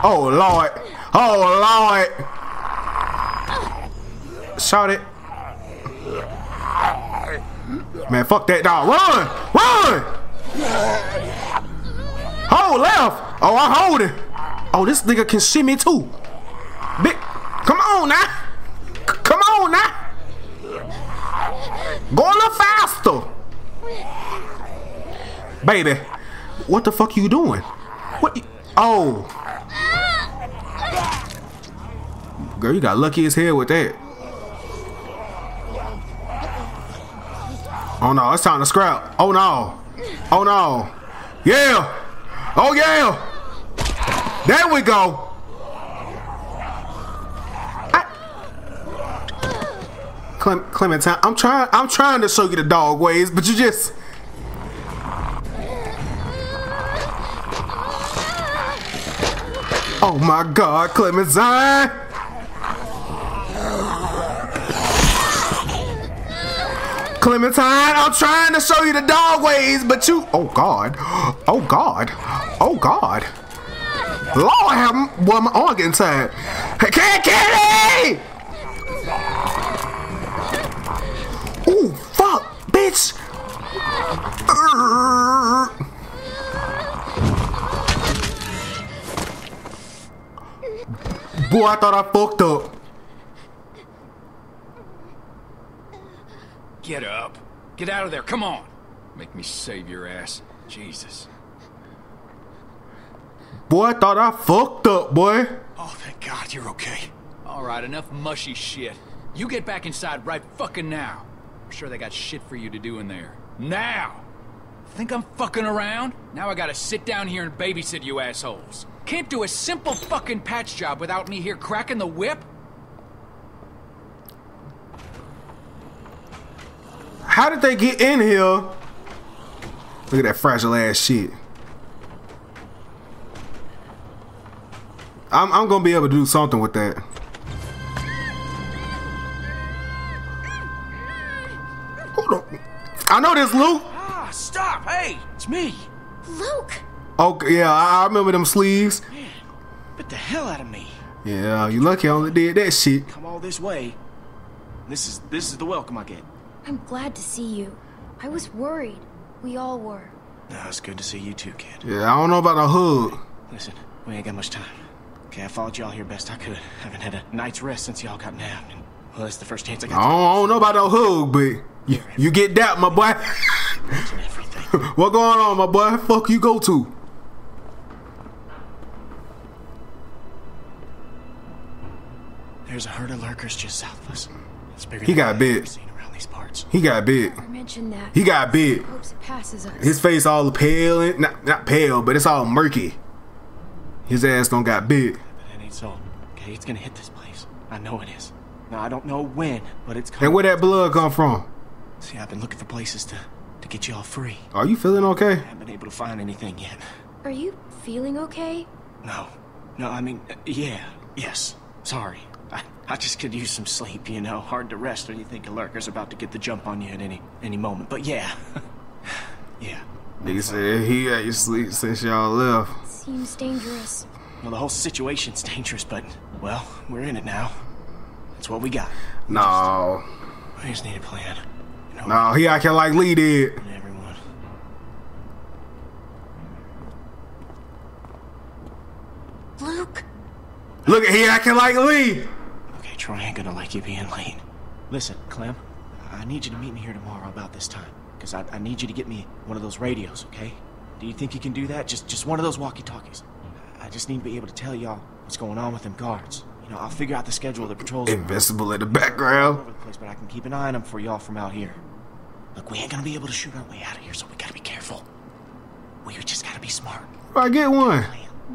Oh Lord. Oh Lord. Shot it. Man, fuck that dog. Run! Run! Hold left. Oh, I hold it. Oh, this nigga can shimmy too. Big. Come on now. Come on now. Go a little faster. Baby, what the fuck you doing? What? Oh. Girl, you got lucky as hell with that. Oh no, it's time to scrap. Oh no. Oh no. Yeah. Oh yeah. There we go. Clem- Clementine, I'm trying. I'm trying to show you the dog ways, but you just. Oh my God, Clementine! Clementine, I'm trying to show you the dog ways, but you. Oh God! Oh God! Oh God! Lord have boy, my arm getting tired. Hey, Cat Kitty! Ooh, fuck, bitch! Urgh. Boy, I thought I fucked up. Get up. Get out of there. Come on. Make me save your ass. Jesus. Boy, I thought I fucked up, boy. Oh, thank God you're okay. All right, enough mushy shit. You get back inside right fucking now. I'm sure they got shit for you to do in there. Now! Think I'm fucking around? Now I gotta sit down here and babysit you assholes. Can't do a simple fucking patch job without me here cracking the whip? How did they get in here? Look at that fragile ass shit. I'm, I'm gonna be able to do something with that. Hold on. I know this, Luke. Ah, stop! Hey, it's me. Luke! Okay, yeah, I, I remember them sleeves. Man, Bit the hell out of me. Yeah, you lucky I only did that shit. Come all this way. This is this is the welcome I get. I'm glad to see you. I was worried. We all were. No, it's good to see you too, kid. Yeah, I don't know about a hug. Listen, we ain't got much time. Okay, I followed y'all here best I could. I Haven't had a night's rest since y'all got nabbed. And, well, that's the first chance I I got. don't, I don't know about no hug, but you, you get that, my boy. *laughs* what going on, my boy? Fuck you go to? There's a herd of lurkers just south of us. It's bigger He than got I've bit. ever seen around these parts. He got big. I mentioned that. He got big. Hopes it passes us. His face all pale, and, not not pale, but it's all murky. His ass don't got big. But it ain't so. Okay, it's gonna hit this place. I know it is. Now I don't know when, but it's coming. And where that blood come from? See, I've been looking for places to to get y'all free. Are you feeling okay? I haven't been able to find anything yet. Are you feeling okay? No, no. I mean, uh, yeah, yes. Sorry. I, I just could use some sleep. You know, hard to rest when you think a lurker's about to get the jump on you at any any moment. But yeah, *laughs* yeah. Nigga said he had you sleep since y'all left. Seems dangerous. Well, the whole situation's dangerous, but well, we're in it now. That's what we got. No, We just need a plan. You know, no, he acting like Lee did. Everyone. Luke! Look at he acting like Lee. Okay, Troy ain't gonna like you being late. Listen, Clem, I need you to meet me here tomorrow about this time. Because I, I need you to get me one of those radios, okay? Do you think you can do that? Just just one of those walkie-talkies. I just need to be able to tell y'all what's going on with them guards. You know, I'll figure out the schedule of the patrols. Invisible in the background. over the place, but I can keep an eye on them for y'all from out here. Look, we ain't gonna be able to shoot our way out of here, so we gotta be careful. We just gotta be smart. I get one.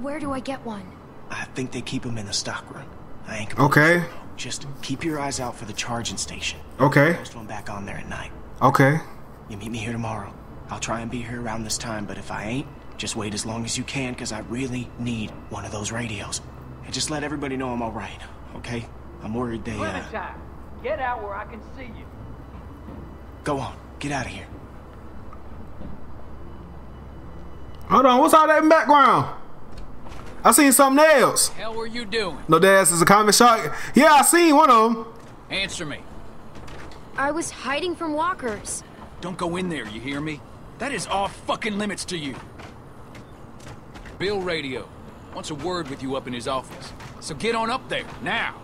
Where do I get one? I think they keep them in the stockroom. I ain't Okay. sure, though. Just keep your eyes out for the charging station. Okay. Post one back on there at night. Okay. You meet me here tomorrow. I'll try and be here around this time, but if I ain't, just wait as long as you can, because I really need one of those radios. And just let everybody know I'm alright, okay? I'm worried they, uh... Clementine, get out where I can see you. Go on, get out of here. Hold on, what's all that in background? I seen something else. Hell were you doing? No, that is a comment shot. Yeah, I seen one of them. Answer me. I was hiding from walkers. Don't go in there, you hear me? That is off fucking limits to you. Bill Radio wants a word with you up in his office. So get on up there, now.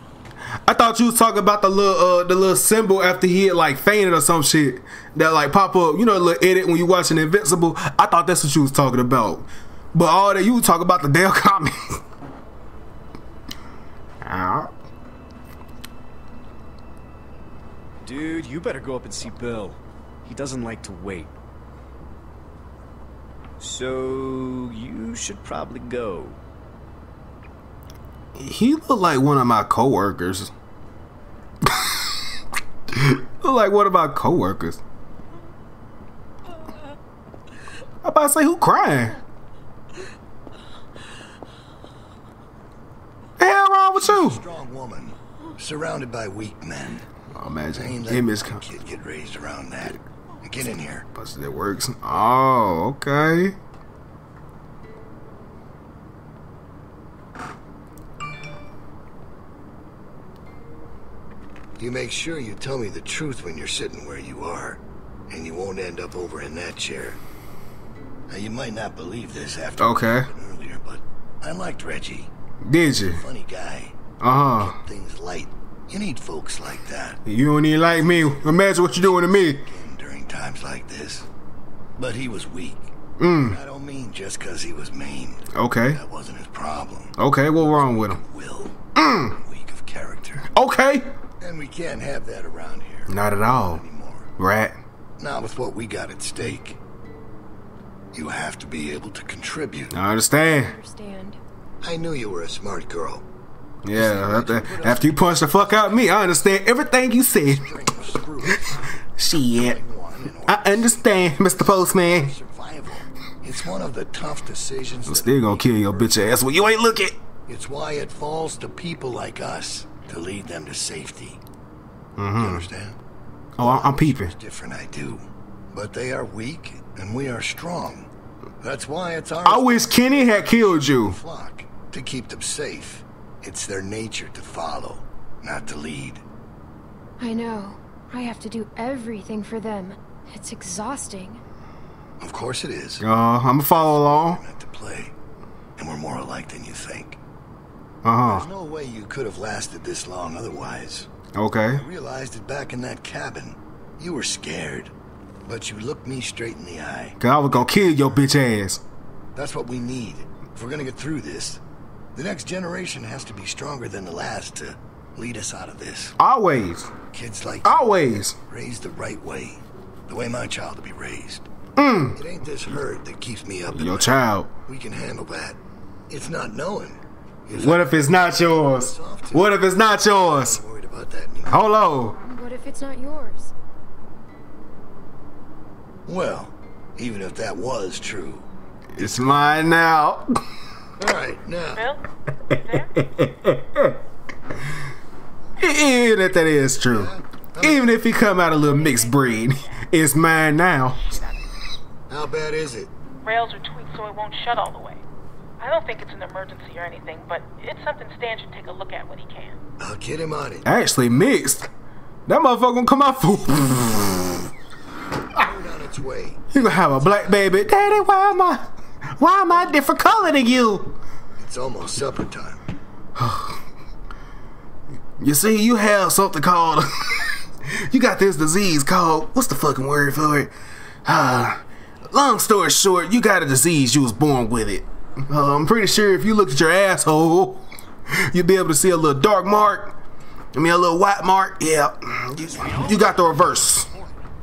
I thought you was talking about the little uh, the little symbol after he had like fainted or some shit that like pop up. You know, the little edit when you watching Invincible. I thought that's what you was talking about. But all that you talk about the damn *laughs* comics. Ow. Ah. Dude, you better go up and see Bill. He doesn't like to wait. So, you should probably go. He looked like one of my coworkers. look like one of my coworkers. *laughs* I'm about to say who crying? The hell wrong with you? Strong woman, surrounded by weak men. Oh, imagine letting a kid get raised around that. Get in here. Busted it works. Oh, okay. You make sure you tell me the truth when you're sitting where you are, and you won't end up over in that chair. Now, you might not believe this after Okay. earlier, but I liked Reggie. Did you? Funny guy. Uh huh. Things light. You need folks like that You don't even like me. Imagine what you're doing to me. during times like this. But he was weak. Mm. I don't mean just because he was maimed. Okay. That wasn't his problem. Okay, what wrong with him? Will. Mm. Weak of character. Okay. And we can't have that around here. Not at all. Anymore. Rat. Not with what we got at stake. You have to be able to contribute. I understand. Understand. I knew you were a smart girl. Yeah, after, after you punched the fuck out of me, I understand everything you said. *laughs* Shit. I understand, Mr. Postman. It's one of the tough decisions. I'm still gonna kill your bitch ass when you ain't looking. It's why it falls to people like us to lead them to safety. Mm-hmm. You understand? Oh, I'm, I'm peeping. Different, I do. But they are weak, and we are strong. That's why it's our I wish Kenny had killed you. flock to keep them safe. It's their nature to follow, not to lead. I know. I have to do everything for them. It's exhausting. Of course it is. Uh, I'ma follow along. Meant to play, and we're more alike than you think. Uh huh. There's no way you could have lasted this long otherwise. Okay. I realized it back in that cabin. You were scared, but you looked me straight in the eye. Cause I was gonna kill your bitch ass. That's what we need. If we're gonna get through this, the next generation has to be stronger than the last to lead us out of this. Always. Kids like Always. raised the right way, the way my child to be raised. Mm. It ain't this hurt that keeps me up. Your child. We can handle that. It's not knowing. What if it's not yours? What if it's not yours? Worried about that anymore. Hold on. What if it's not yours? Well, even if that was true. It's mine now. *laughs* All right, now. *laughs* Even if that is true. Even if he come out a little mixed breed, it's mine now. How bad is it? Rails are tweaked so it won't shut all the way. I don't think it's an emergency or anything, but it's something Stan should take a look at when he can. I'll get him on it. Actually mixed. That motherfucker gonna come out for. Word *laughs* on its way. You gonna have a black baby. Daddy, why am I why am I a different color than you? It's almost supper time. *sighs* You see, you have something called *laughs* you got this disease called what's the fucking word for it? Uh, *sighs* long story short, you got a disease, you was born with it. Uh, I'm pretty sure if you look at your asshole, *laughs* you'll be able to see a little dark mark. I mean, a little white mark. Yeah, you, you got the reverse.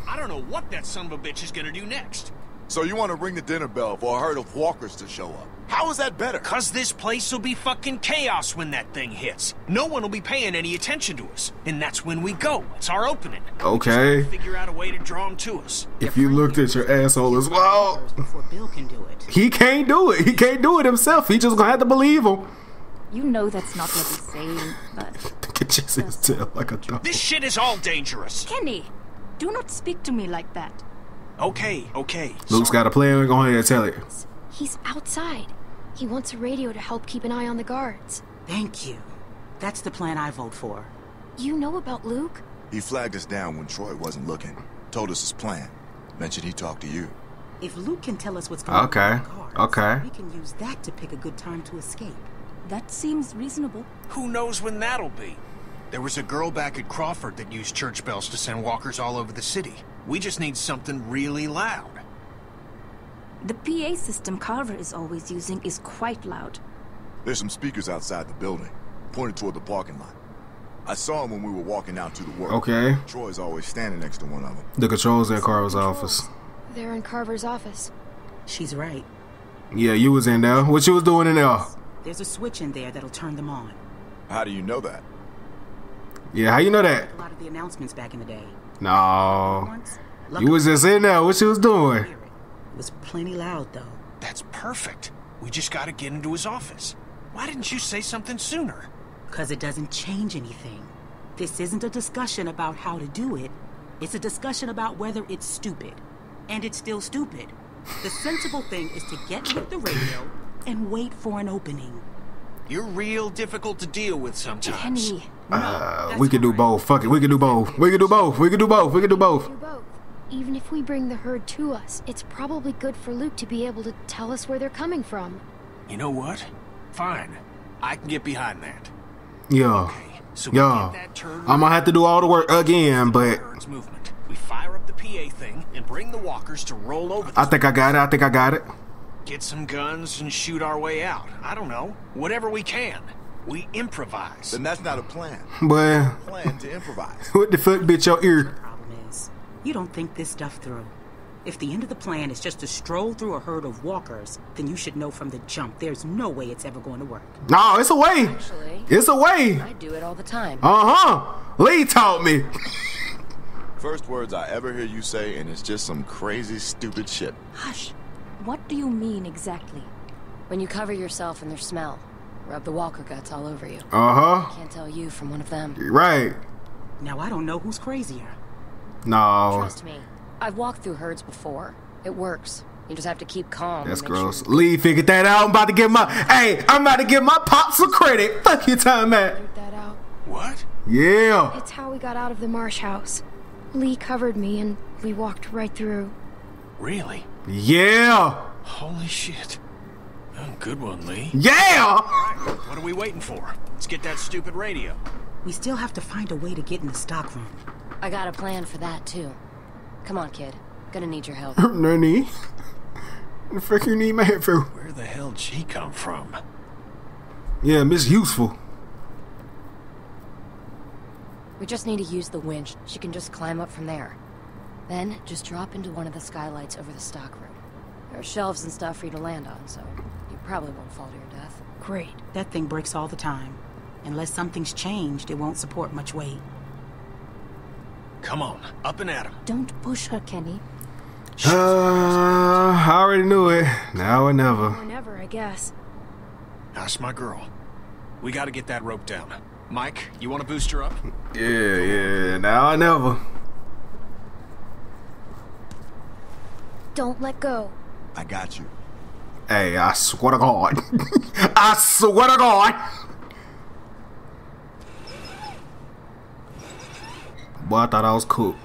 I don't know what that son of a bitch is gonna do next. So you want to ring the dinner bell for a herd of walkers to show up? How is that better? Cause this place will be fucking chaos when that thing hits. No one will be paying any attention to us. And that's when we go. It's our opening. Okay. Figure out a way to draw them to us. If you looked at your asshole as well, Before Bill can do it. he can't do it. He can't do it himself. He just gonna have to believe him. You know that's not what he's saying, but... *laughs* Get your his tail like a dog. This shit is all dangerous. Kenny, do not speak to me like that. Okay, okay. Luke's got a plan. Go ahead and tell it. He's outside. He wants a radio to help keep an eye on the guards. Thank you. That's the plan I vote for. You know about Luke? He flagged us down when Troy wasn't looking. Told us his plan. Mentioned he talked to you. If Luke can tell us what's going Okay. on with the guards, Okay. we can use that to pick a good time to escape. That seems reasonable. Who knows when that'll be? There was a girl back at Crawford that used church bells to send walkers all over the city. We just need something really loud. The PA system Carver is always using is quite loud. There's some speakers outside the building, pointed toward the parking lot. I saw him when we were walking out to the work. Okay. Troy's always standing next to one of them. The controls at Carver's office. They're in Carver's office. She's right. Yeah, you was in there. What you was doing in there? There's a switch in there that'll turn them on. How do you know that? Yeah, how you know that? A lot of the announcements back in the day. No. You was just in there. What you was doing? It was plenty loud, though. That's perfect. We just gotta get into his office. Why didn't you say something sooner? Because it doesn't change anything. This isn't a discussion about how to do it. It's a discussion about whether it's stupid. And it's still stupid. The sensible thing is to get with the radio and wait for an opening. You're real difficult to deal with sometimes. Kenny, Uh, we can do both. Fuck it. We can do both. We can do both. We can do both. We can do both. Even if we bring the herd to us, it's probably good for Luke to be able to tell us where they're coming from. You know what? Fine. I can get behind that. Yeah. So Yeah. get that turn I'm gonna have to do all the work again, but We fire up the PA thing and bring the walkers to roll over. I think I got it. I think I got it. Get some guns and shoot our way out. I don't know. Whatever we can. We improvise. Then that's not a plan. Boy, Plan to improvise. what the fuck, bitch, your ear? Problem is, you don't think this stuff through. If the end of the plan is just to stroll through a herd of walkers, then you should know from the jump there's no way it's ever going to work. No, it's a way. Actually, It's a way. I do it all the time. Uh huh. Lee taught me. First words I ever hear you say, and it's just some crazy, stupid shit. hush. What do you mean exactly? When you cover yourself in their smell, rub the walker guts all over you. Uh huh. Can't tell you from one of them. Right. Now I don't know who's crazier. No. Trust me, I've walked through herds before. It works. You just have to keep calm. That's gross. Sure Lee figured that out. I'm about to give my. Hey, I'm about to give my pops some credit. *laughs* Fuck your time, at. Figured that out. What? Yeah. It's how we got out of the marsh house. Lee covered me and we walked right through. Really? Yeah. Holy shit. Oh, good one, Lee. Yeah. Alright, what are we waiting for? Let's get that stupid radio. We still have to find a way to get in the stockroom. I got a plan for that too. Come on, kid. Gonna need your help. *laughs* Nani? The fuck you need my head for? Where the hell did she come from? Yeah, Miss Useful. We just need to use the winch. She can just climb up from there. Then, just drop into one of the skylights over the stockroom. There are shelves and stuff for you to land on, so you probably won't fall to your death. Great. That thing breaks all the time. Unless something's changed, it won't support much weight. Come on, up and at him. Don't push her, Kenny. Uh, I already knew it. Now or never. Or never, I guess. That's my girl. We gotta get that rope down. Mike, you wanna boost her up? Yeah, yeah. Now or never. Don't let go. I got you. Hey, I swear to God. *laughs* I swear to God. Boy, I thought I was cooked.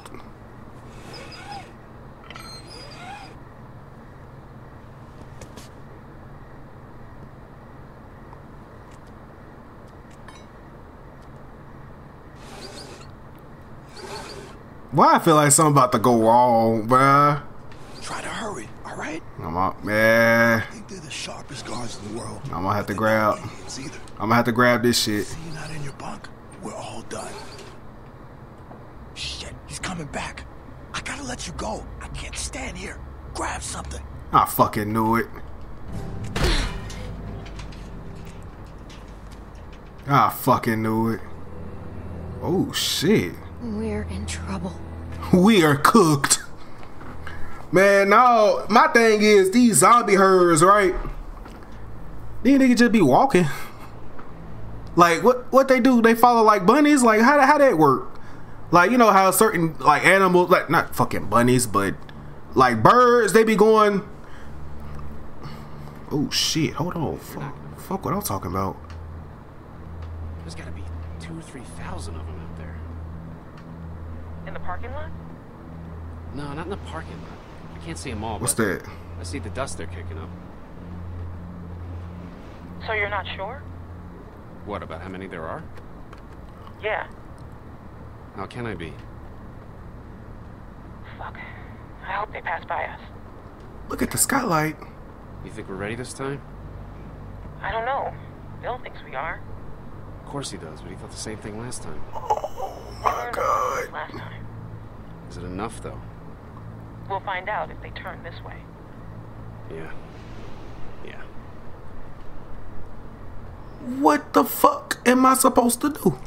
Why I feel like something about to go wrong, bruh. Try to hurry, all right? I'm out, man. I think they're the sharpest guards in the world. I'm gonna have to grab. Either. I'm gonna have to grab this shit. See You're not in your bunk. We're all done. Shit, he's coming back. I gotta let you go. I can't stand here. grab something. I fucking knew it. I fucking knew it. Oh shit. We're in trouble. We are cooked. Man, no, my thing is these zombie herds, right? These niggas just be walking. Like what what they do? They follow like bunnies? Like how how that work? Like you know how certain like animals like not fucking bunnies, but like birds, they be going Oh shit, hold on. Fuck, fuck what I'm talking about. There's gotta be two or three thousand of them out there. In the parking lot? No, not in the parking lot. I can't see them all. What's that? I see the dust they're kicking up. So you're not sure? What about how many there are? Yeah. How can I be? Fuck. I hope they pass by us. Look at the skylight. You think we're ready this time? I don't know. Bill thinks we are. Of course he does, but he thought the same thing last time. Oh my god. Last time. Is it enough though? We'll find out if they turn this way. Yeah. Yeah. What the fuck am I supposed to do?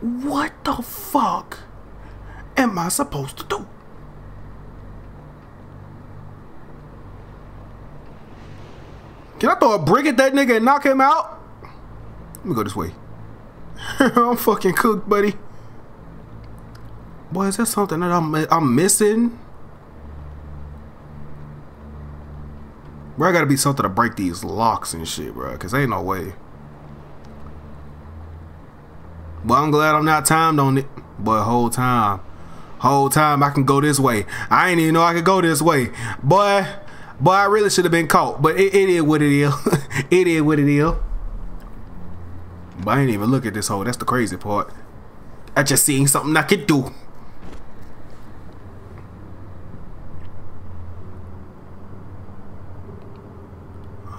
What the fuck am I supposed to do? Can I throw a brick at that nigga and knock him out? Let me go this way. *laughs* I'm fucking cooked, buddy. Boy, is there something that I'm I'm missing? Bro, I gotta be something to break these locks and shit, bro. Cause ain't no way. But I'm glad I'm not timed on it. But whole time, whole time I can go this way. I ain't even know I could go this way. Boy, boy, I really should have been caught. But it, it is what it is. *laughs* it is what it is. But I ain't even look at this hole. That's the crazy part. I just seen something I could do.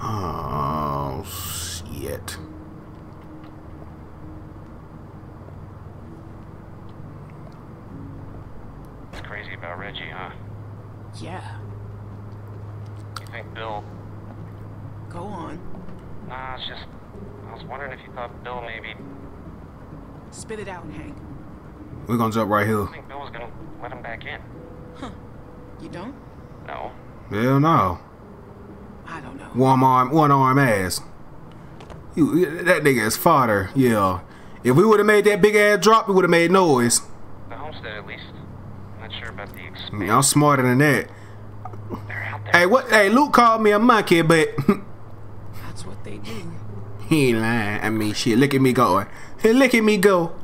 Oh, shit. It's crazy about Reggie, huh? Yeah. You think Bill... Go on. Nah, it's just... I was wondering if you thought Bill maybe... Spit it out, Hank. We're gonna jump right here. I think Bill was gonna let him back in. Huh. You don't? No. Hell no. I don't know. One arm, one arm ass. You, that nigga is fodder. Yeah. If we would have made that big ass drop, we would have made noise. The homestead, at least. I'm not sure about the I expanse. mean, I'm smarter than that. Hey, what? Hey, Luke called me a monkey, but *laughs* That's what they do. *laughs* he ain't lying. I mean, shit. Look at me going. Hey, look at me go.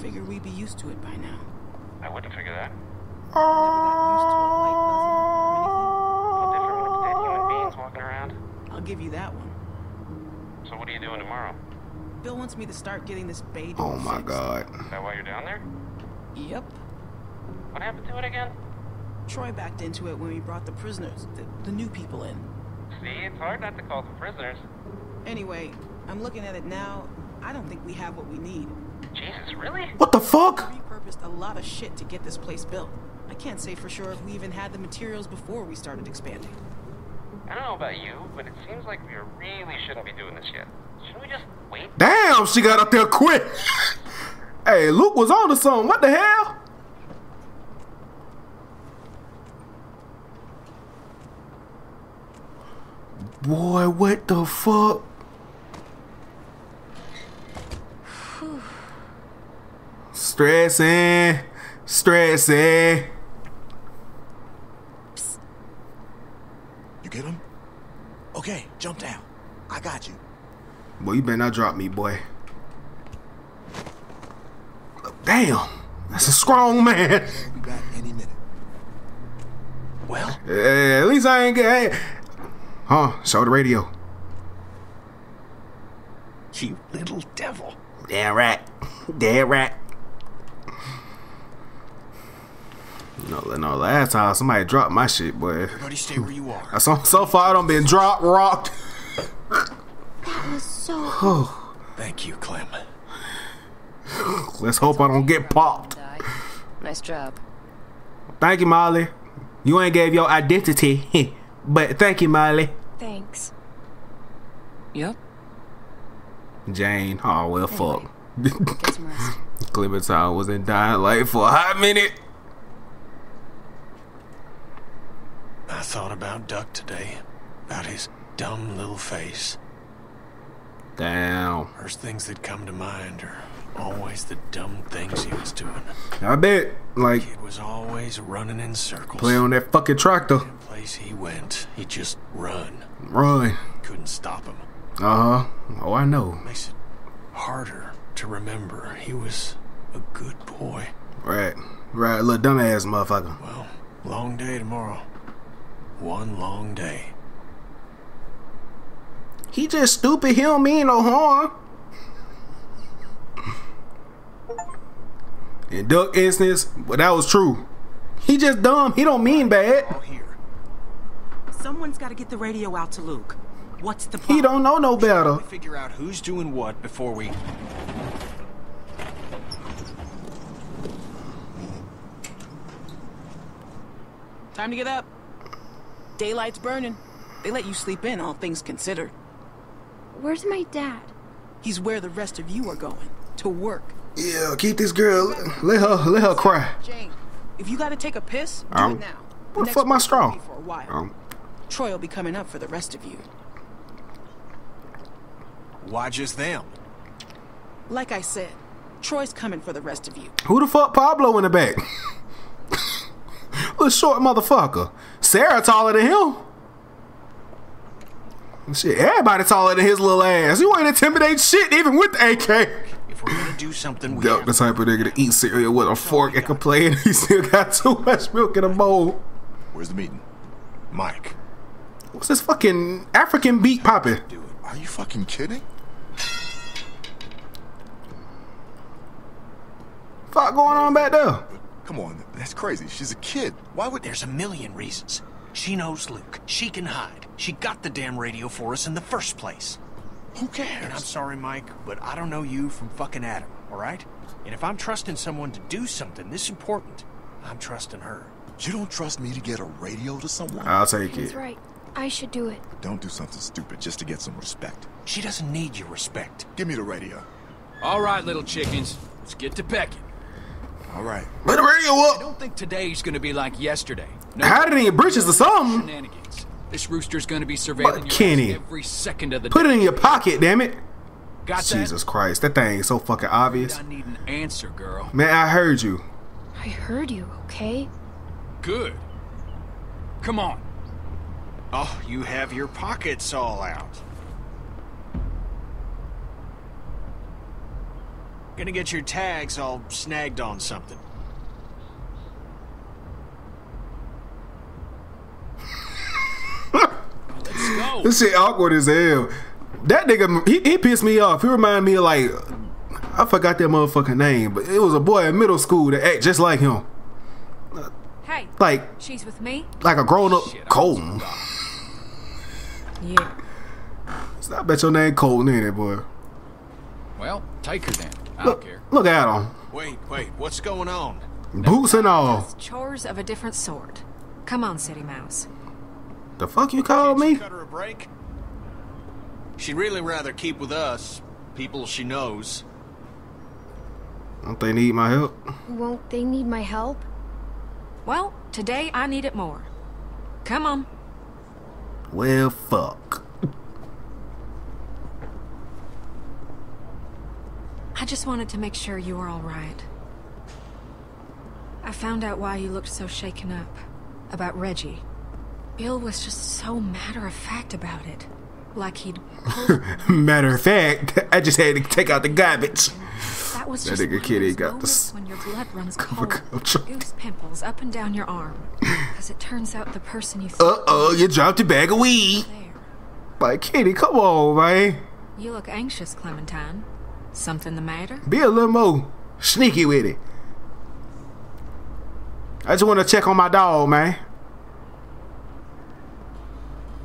Figure we'd be used to it by now. I wouldn't figure that. I'll give you that one. So what are you doing tomorrow? Bill wants me to start getting this bay Oh my fixed. god. Is that why you're down there? Yep. What happened to it again? Troy backed into it when we brought the prisoners, the, the new people in. See, it's hard not to call them prisoners. Anyway, I'm looking at it now. I don't think we have what we need. Jesus, really? What the fuck? Repurposed a lot of shit to get this place built. I can't say for sure if we even had the materials before we started expanding. I don't know about you, but it seems like we really shouldn't be doing this yet. Shouldn't we just wait? Damn, she got up there quick. *laughs* hey, Luke was on to something. What the hell? Boy, what the fuck? Stressing, stressing. You get him? Okay, jump down. I got you. Boy, you better not drop me, boy. Damn, that's a strong man. Be back any minute. Well, at least I ain't get. Hey. Huh? Show the radio. you little devil. Damn right. Damn right. No, no. Last time somebody dropped my shit, boy. Everybody stay where you are. So, so far, I don't been dropped, rocked. That was so. *sighs* Thank you, Clem. Let's hope I don't get popped. Nice job. Thank you, Molly. You ain't gave your identity, *laughs* but thank you, Molly. Thanks. Yep. Jane. Oh well, fuck. Get some. *laughs* Clementine was in dying light for a hot minute. I thought about Duck today. About his dumb little face. Damn. First things that come to mind are always the dumb things he was doing. I bet. Like it was always running in circles. Play on that fucking tractor. Place he went, he'd just run. Run. Couldn't stop him. Uh huh. Oh, I know. Makes it harder to remember. He was a good boy. Right. Right. Little dumbass motherfucker. Well, long day tomorrow. One long day. He just stupid. He don't mean no harm. In Duck instance, well, that was true. He just dumb. He don't mean bad. Someone's got to get the radio out to Luke. What's the problem? He don't know no better. Figure out who's doing what before we. Time to get up. Daylight's burning. They let you sleep in, all things considered. Where's my dad? He's where the rest of you are going. To work. Yeah, keep this girl. Let her. Let her cry. Jane, if you gotta take a piss, do Um, it now. What the next fuck, my straw? For a while. Um, Troy will be coming up for the rest of you. Why just them? Like I said, Troy's coming for the rest of you. who the fuck Pablo in the back? *laughs* Little short motherfucker. Sarah taller than him. Shit, everybody taller than his little ass. You ain't intimidate shit even with the AK. If we're gonna do something, we Duck the type of nigga to eat cereal with a fork and complain *laughs* he still got too much milk in a bowl. Where's the meeting? Mike. What's this fucking African beat popping? Are you fucking kidding? Fuck going on back there? Come on, that's crazy. She's a kid. Why would There's a million reasons. She knows Luke. She can hide. She got the damn radio for us in the first place. Who cares? And I'm sorry, Mike, but I don't know you from fucking Adam, alright? And if I'm trusting someone to do something this important, I'm trusting her. You don't trust me to get a radio to someone? I'll take That's it. right. I should do it. Don't do something stupid just to get some respect. She doesn't need your respect. Give me the radio. All right, little chickens. Let's get to pecking. All right. Put the radio up. I don't think today's gonna be like yesterday. No Hide it in your britches or something. shenanigans. This rooster's gonna be surveilling But Kenny, ass every second of the Put day. it in your pocket, damn it. Got that? Jesus Christ, that thing is so fucking obvious. I need an answer, girl. Man, I heard you. I heard you, okay? Good. Come on. Oh, you have your pockets all out. Gonna get your tags all snagged on something. Let's go. *laughs* This shit awkward as hell. That nigga, he, he pissed me off. He reminded me of like, I forgot that motherfucking name, but it was a boy in middle school that act just like him. Hey, Like, she's with me? like a grown up Colton. Yeah. So I bet your name Colton, ain't it, boy? Well, take her then. I Look, don't care. look at him. Wait, wait, what's going on? Boots and all. Chores of a different sort. Come on, City Mouse. The fuck you called me? Cut her a break? She'd really rather keep with us, people she knows. Don't they need my help? Won't they need my help? Well, today I need it more. Come on. Well, fuck. I just wanted to make sure you were all right. I found out why you looked so shaken up. About Reggie. Bill was just so matter of fact about it. Like he'd *laughs* Matter of fact, I just had to take out the garbage. That was That just nigga one of Kitty got the when your blood runs *laughs* cold. Goose pimples up and down your arm. *laughs* Because it turns out the person you Uh oh, you dropped your bag of weed. Like, Kitty, come on, man. You look anxious, Clementine. Something the matter? Be a little more sneaky with it. I just want to check on my dog, man.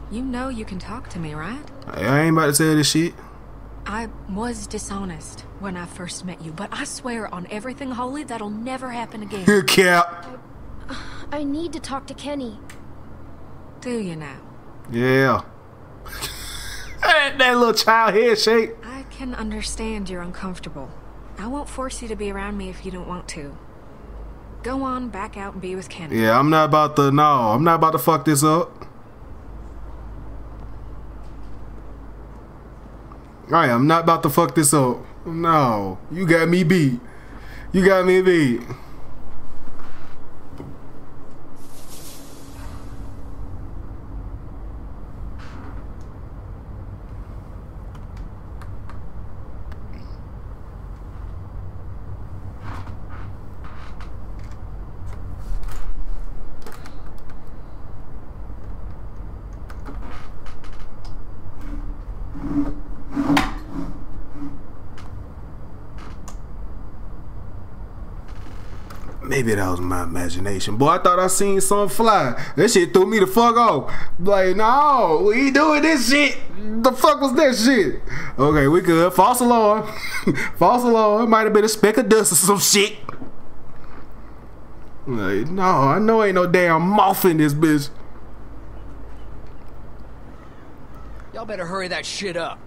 You know you can talk to me, right? I ain't about to say this shit. I was dishonest when I first met you, but I swear on everything holy that'll never happen again. *laughs* Cap. I need to talk to Kenny. Do you now? Yeah. that little child here, shake. I can understand you're uncomfortable. I won't force you to be around me if you don't want to. Go on, back out and be with Kenny. Yeah, I'm not about to. No, I'm not about to fuck this up. I am not about to fuck this up. No, you got me beat. You got me beat. Maybe that was my imagination. Boy, I thought I seen something fly. That shit threw me the fuck off. Like, no, we ain't doing this shit. The fuck was that shit? Okay, we good. False alarm. *laughs* False alarm. It might have been a speck of dust or some shit. Like, no, I know ain't no damn moth in this bitch. Y'all better hurry that shit up.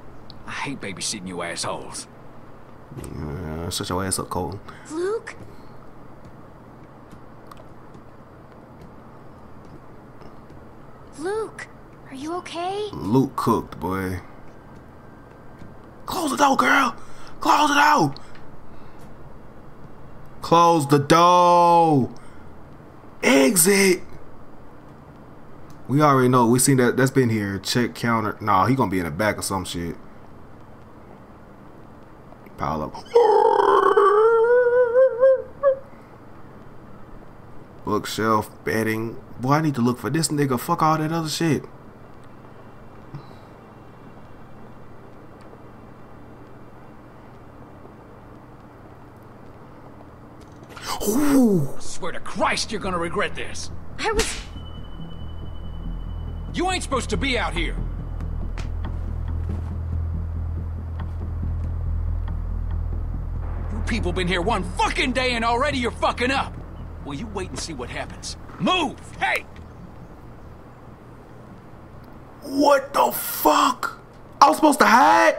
I hate babysitting you assholes. Uh, shut your ass up, Cole. Luke? Luke, are you okay? Luke cooked, boy. Close the door, girl. Close the door. Close the door. Exit. We already know. We seen that. That's been here. Check counter. Nah, he gonna be in the back of some shit. Pile up. Bookshelf, bedding. Boy, I need to look for this nigga. Fuck all that other shit. Ooh. I swear to Christ, you're gonna regret this. I was. You ain't supposed to be out here. You people been here one fucking day and already you're fucking up. Well, you wait and see what happens. Move! Hey! What the fuck? I was supposed to hide?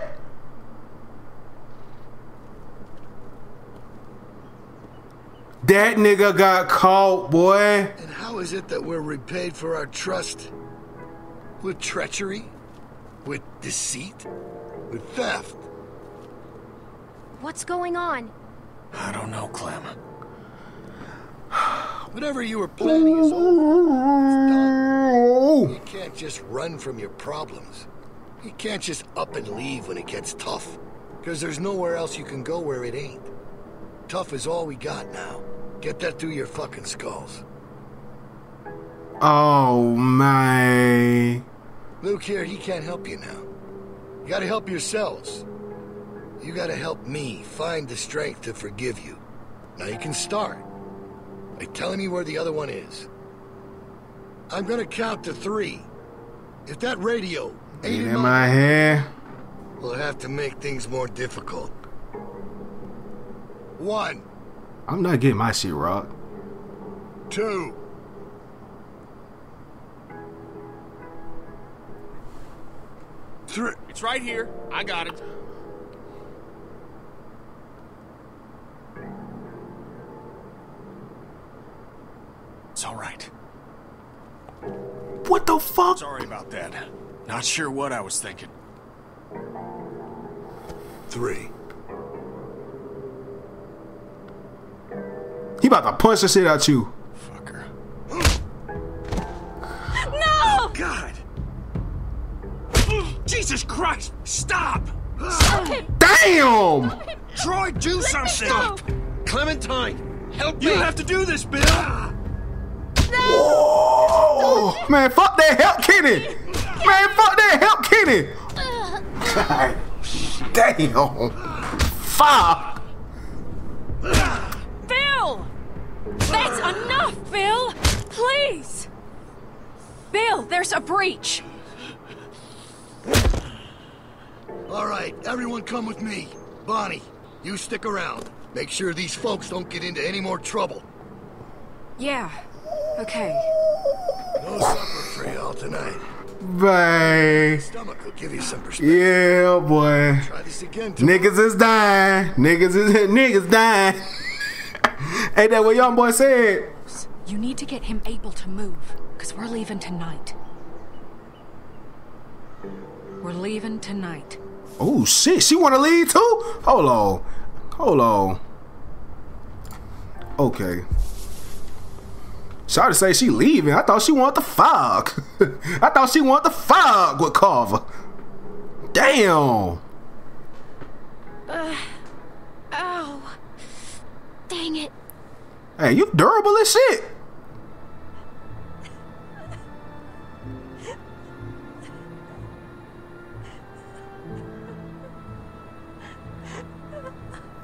That nigga got caught, boy. And how is it that we're repaid for our trust? With treachery? With deceit? With theft? What's going on? I don't know, Clem. Whatever you were planning is over. It's done. You can't just run from your problems. You can't just up and leave when it gets tough. Because there's nowhere else you can go where it ain't. Tough is all we got now. Get that through your fucking skulls. Oh my. Luke here, he can't help you now. You gotta help yourselves. You gotta help me find the strength to forgive you. Now you can start by telling me where the other one is. I'm gonna count to three. If that radio ain't Ain't in in my hair. we'll have to make things more difficult. One, I'm not getting my shit rocked. two, three. It's right here. I got it. It's all right. What the fuck? Sorry about that. Not sure what I was thinking. Three. He about to punch the shit out you. Fucker. No! Oh, God! Jesus Christ! Stop! Damn! Troy, do something! Stop! Clementine, help me! You have to do this, Bill! Whoa! Man, fuck that help Kenny! Man, fuck that help Kenny! God *laughs* damn! Fuck! Bill! That's enough, Bill! Please! Bill, there's a breach. All right, everyone come with me. Bonnie, you stick around. Make sure these folks don't get into any more trouble. Yeah, Okay. No supper for y'all tonight. Bae. Stomach will give you some perspective. Yeah, boy. Try this again tomorrow. Niggas is dying. Niggas is *laughs* niggas dying. Ain't that what young boy said? You need to get him able to move, because we're leaving tonight. We're leaving tonight. Oh shit, she wanna leave too? Hold on. Hold on. Okay. Sorry to say she leaving. I thought she wanted the fuck. *laughs* I thought she wanted the fuck with Carver. Damn. Uh, ow. Dang it. Hey, you durable as shit.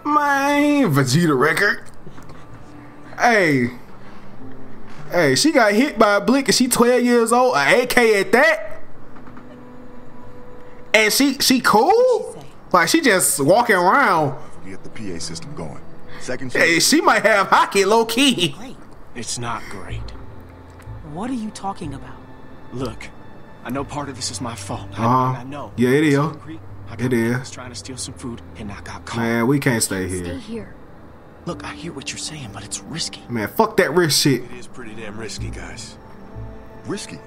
Man, Vegeta record. Hey. Hey, she got hit by a blick and she 12 years old, an AK at that. And she she cool? Like she just walking around. Get the PA system going. Second Hey, she might have Haki low key. It's not great. What are you talking about? Look, I know part of this is my fault. I, Uh-huh. I know. Yeah, it I was is. hungry, I got It is. Trying to steal some food and I got caught. Man, we can't stay Stay here. Here. Look, I hear what you're saying, but it's risky. Man, fuck that risk shit. It is pretty damn risky, guys. Risky?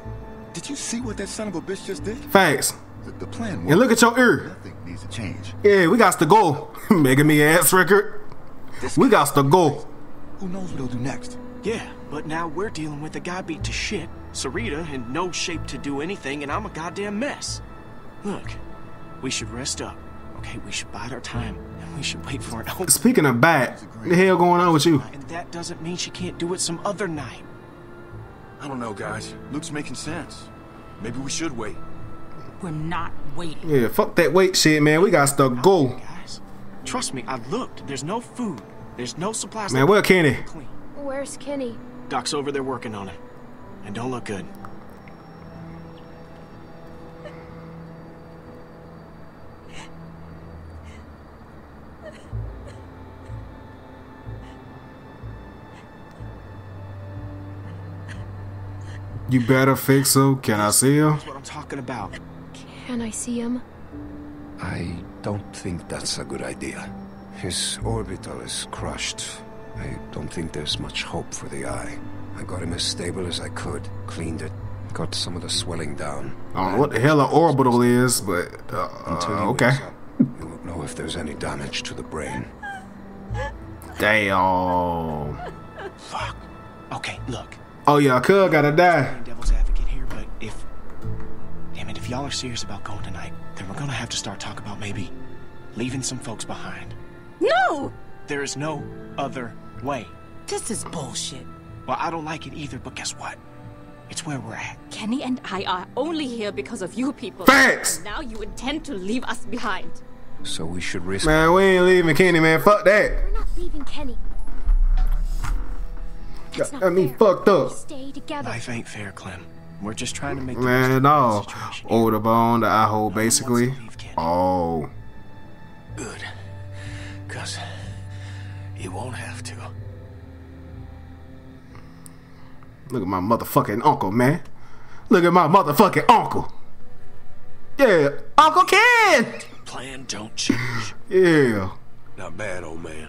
Did you see what that son of a bitch just did? Facts. The, the plan And look at your ear. Nothing needs to change. Yeah, we got to go. *laughs* Mega me ass record. We got to go. Who knows what he'll do next? Yeah, but now we're dealing with a guy beat to shit, Sarita in no shape to do anything, and I'm a goddamn mess. Look, we should rest up, okay? We should bide our time, and *laughs* we should wait for it. Oh, Speaking of bat, what the hell going on with you? and that doesn't mean she can't do it some other night. I don't know, guys. Luke's making sense. Maybe we should wait. We're not waiting. Yeah, fuck that wait shit, man. We got to go. Guys, Trust me, I looked. There's no food. There's no supplies. Man, where Kenny? Where's Kenny? Doc's over there working on it. And don't look good. You better fix him. Can I see him? That's what I'm talking about. Can I see him? I don't think that's a good idea. His orbital is crushed. I don't think there's much hope for the eye. I got him as stable as I could, cleaned it, got some of the swelling down. I don't know what the hell an orbital is, but uh, Until uh, okay. wakes up, you won't know if there's any damage to the brain. Damn. Fuck. Okay, look. Oh yeah, Cub gotta die. Devil's advocate here, but if. Damn it, if y'all are serious about going tonight, then we're gonna have to start talking about maybe leaving some folks behind. No! There is no other way. This is bullshit. Well, I don't like it either, but guess what? It's where we're at. Kenny and I are only here because of you people. Facts! And now you intend to leave us behind. So we should risk Man, we ain't leaving Kenny, man. Fuck that. We're not leaving Kenny. That's not Got me fair. fucked up. Stay together. Life ain't fair, Clem. We're just trying to make the Man, no. Over the bone, the eye hole, basically. Oh. good. Cause you won't have to. Look at my motherfucking uncle, man. Look at my motherfucking uncle. Yeah, Uncle Ken. Plan don't change. Yeah. Not bad, old man.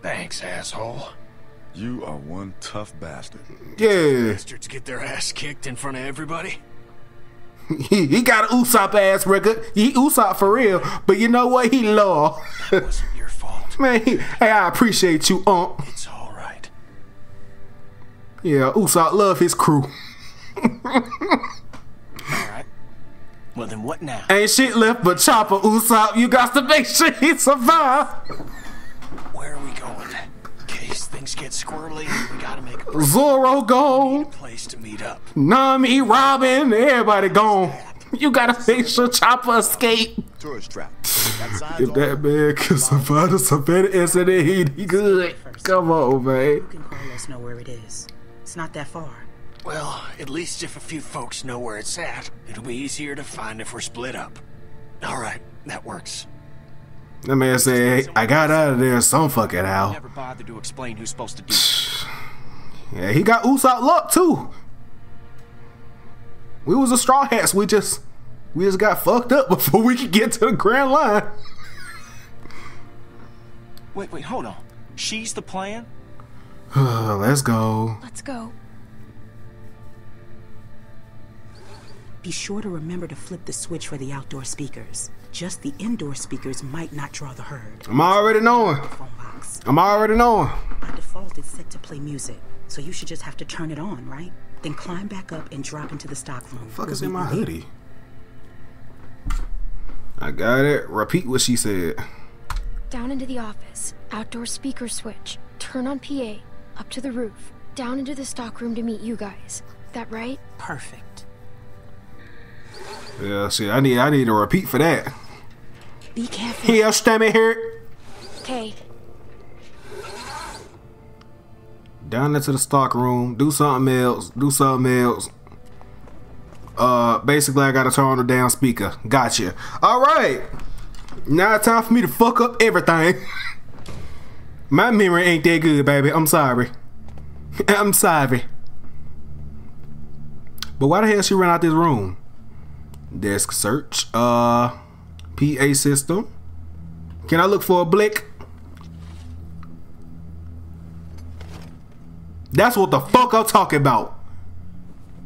Thanks, asshole. You are one tough bastard. Yeah. Bastards get their ass kicked in front of everybody. *laughs* He, he got an Usopp ass record. He Usopp for real. But you know what? He low. wasn't your fault. *laughs* Man, he, hey, I appreciate you, Unc. It's all right. Yeah, Usopp love his crew. Well, then what now? Ain't shit left but Chopper, Usopp. You got to make sure he survive. Where are we going? In case things get squirrely, we gotta make a Zoro gone. place to meet up. Nami, Robin, everybody gone. You gotta make sure Chopper escape. Tourist trap. If that man can survive a severe incident, he, he good. Come on, man. You can Carlos know where it is. It's not that far. Well, at least if a few folks know where it's at, it'll be easier to find if we're split up. All right, that works. That man said, I got out of there some fucking how. Never bothered to explain who's supposed to do. *sighs* Yeah, he got Usopp luck too. We was a straw hats. We just we just got fucked up *laughs* before we could get to the grand line. Wait, wait, hold on. She's the plan? *sighs* Let's go. Let's go. Be sure to remember to flip the switch for the outdoor speakers. Just the indoor speakers might not draw the herd. I'm already knowing. I'm already knowing. By default, it's set to play music, so you should just have to turn it on, right? Then climb back up and drop into the stock room. Fuck is in my there. hoodie? I got it. Repeat what she said. Down into the office. Outdoor speaker switch. Turn on PA. Up to the roof. Down into the stockroom to meet you guys. That right? Perfect. Yeah, see, I need I need a repeat for that. Be careful. Here, stomach hurt. Okay. Down into the stock room. Do something else. Do something else. Uh, basically, I gotta turn on the damn speaker. Gotcha. All right. Now it's time for me to fuck up everything. *laughs* My memory ain't that good, baby. I'm sorry. *laughs* I'm sorry. But why the hell she ran out this room? Desk search. Uh, PA system. Can I look for a blick? That's what the fuck I'm talking about.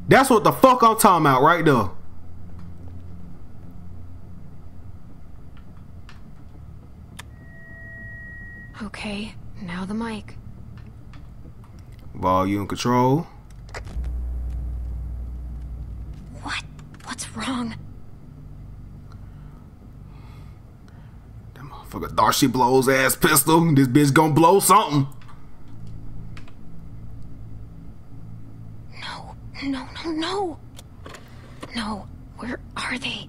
That's what the fuck I'm talking about right there. Okay. Now the mic. Volume control. What? What's wrong? Fuck a Darcy blows ass pistol. This bitch gonna blow something. No, no, no, no. No. Where are they?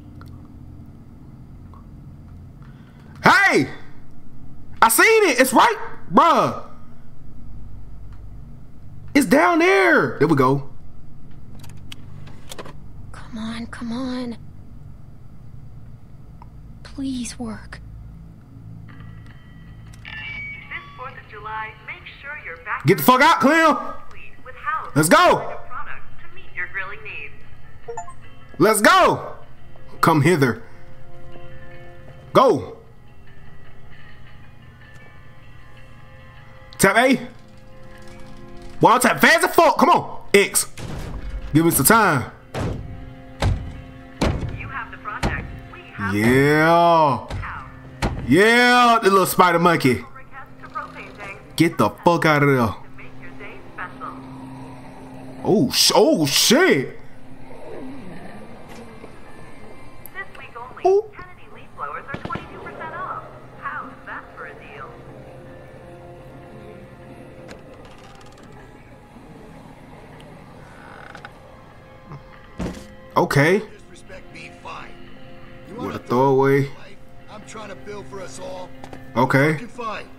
Hey! I seen it. It's right, bruh. It's down there. There we go. Come on, come on. Please work. July, make sure you're back Get the fuck out, Clem. Let's go. to meet your grilling needs. Let's go. Come hither. Go. Tap A. One tap fast as fuck. Come on. X. Give me some time. Yeah. Yeah, the little spider monkey. Get the fuck out of there. Oh, sh- oh shit. Oh. Kennedy You With a to throwaway. I'm trying to build for us all. Okay. Fine.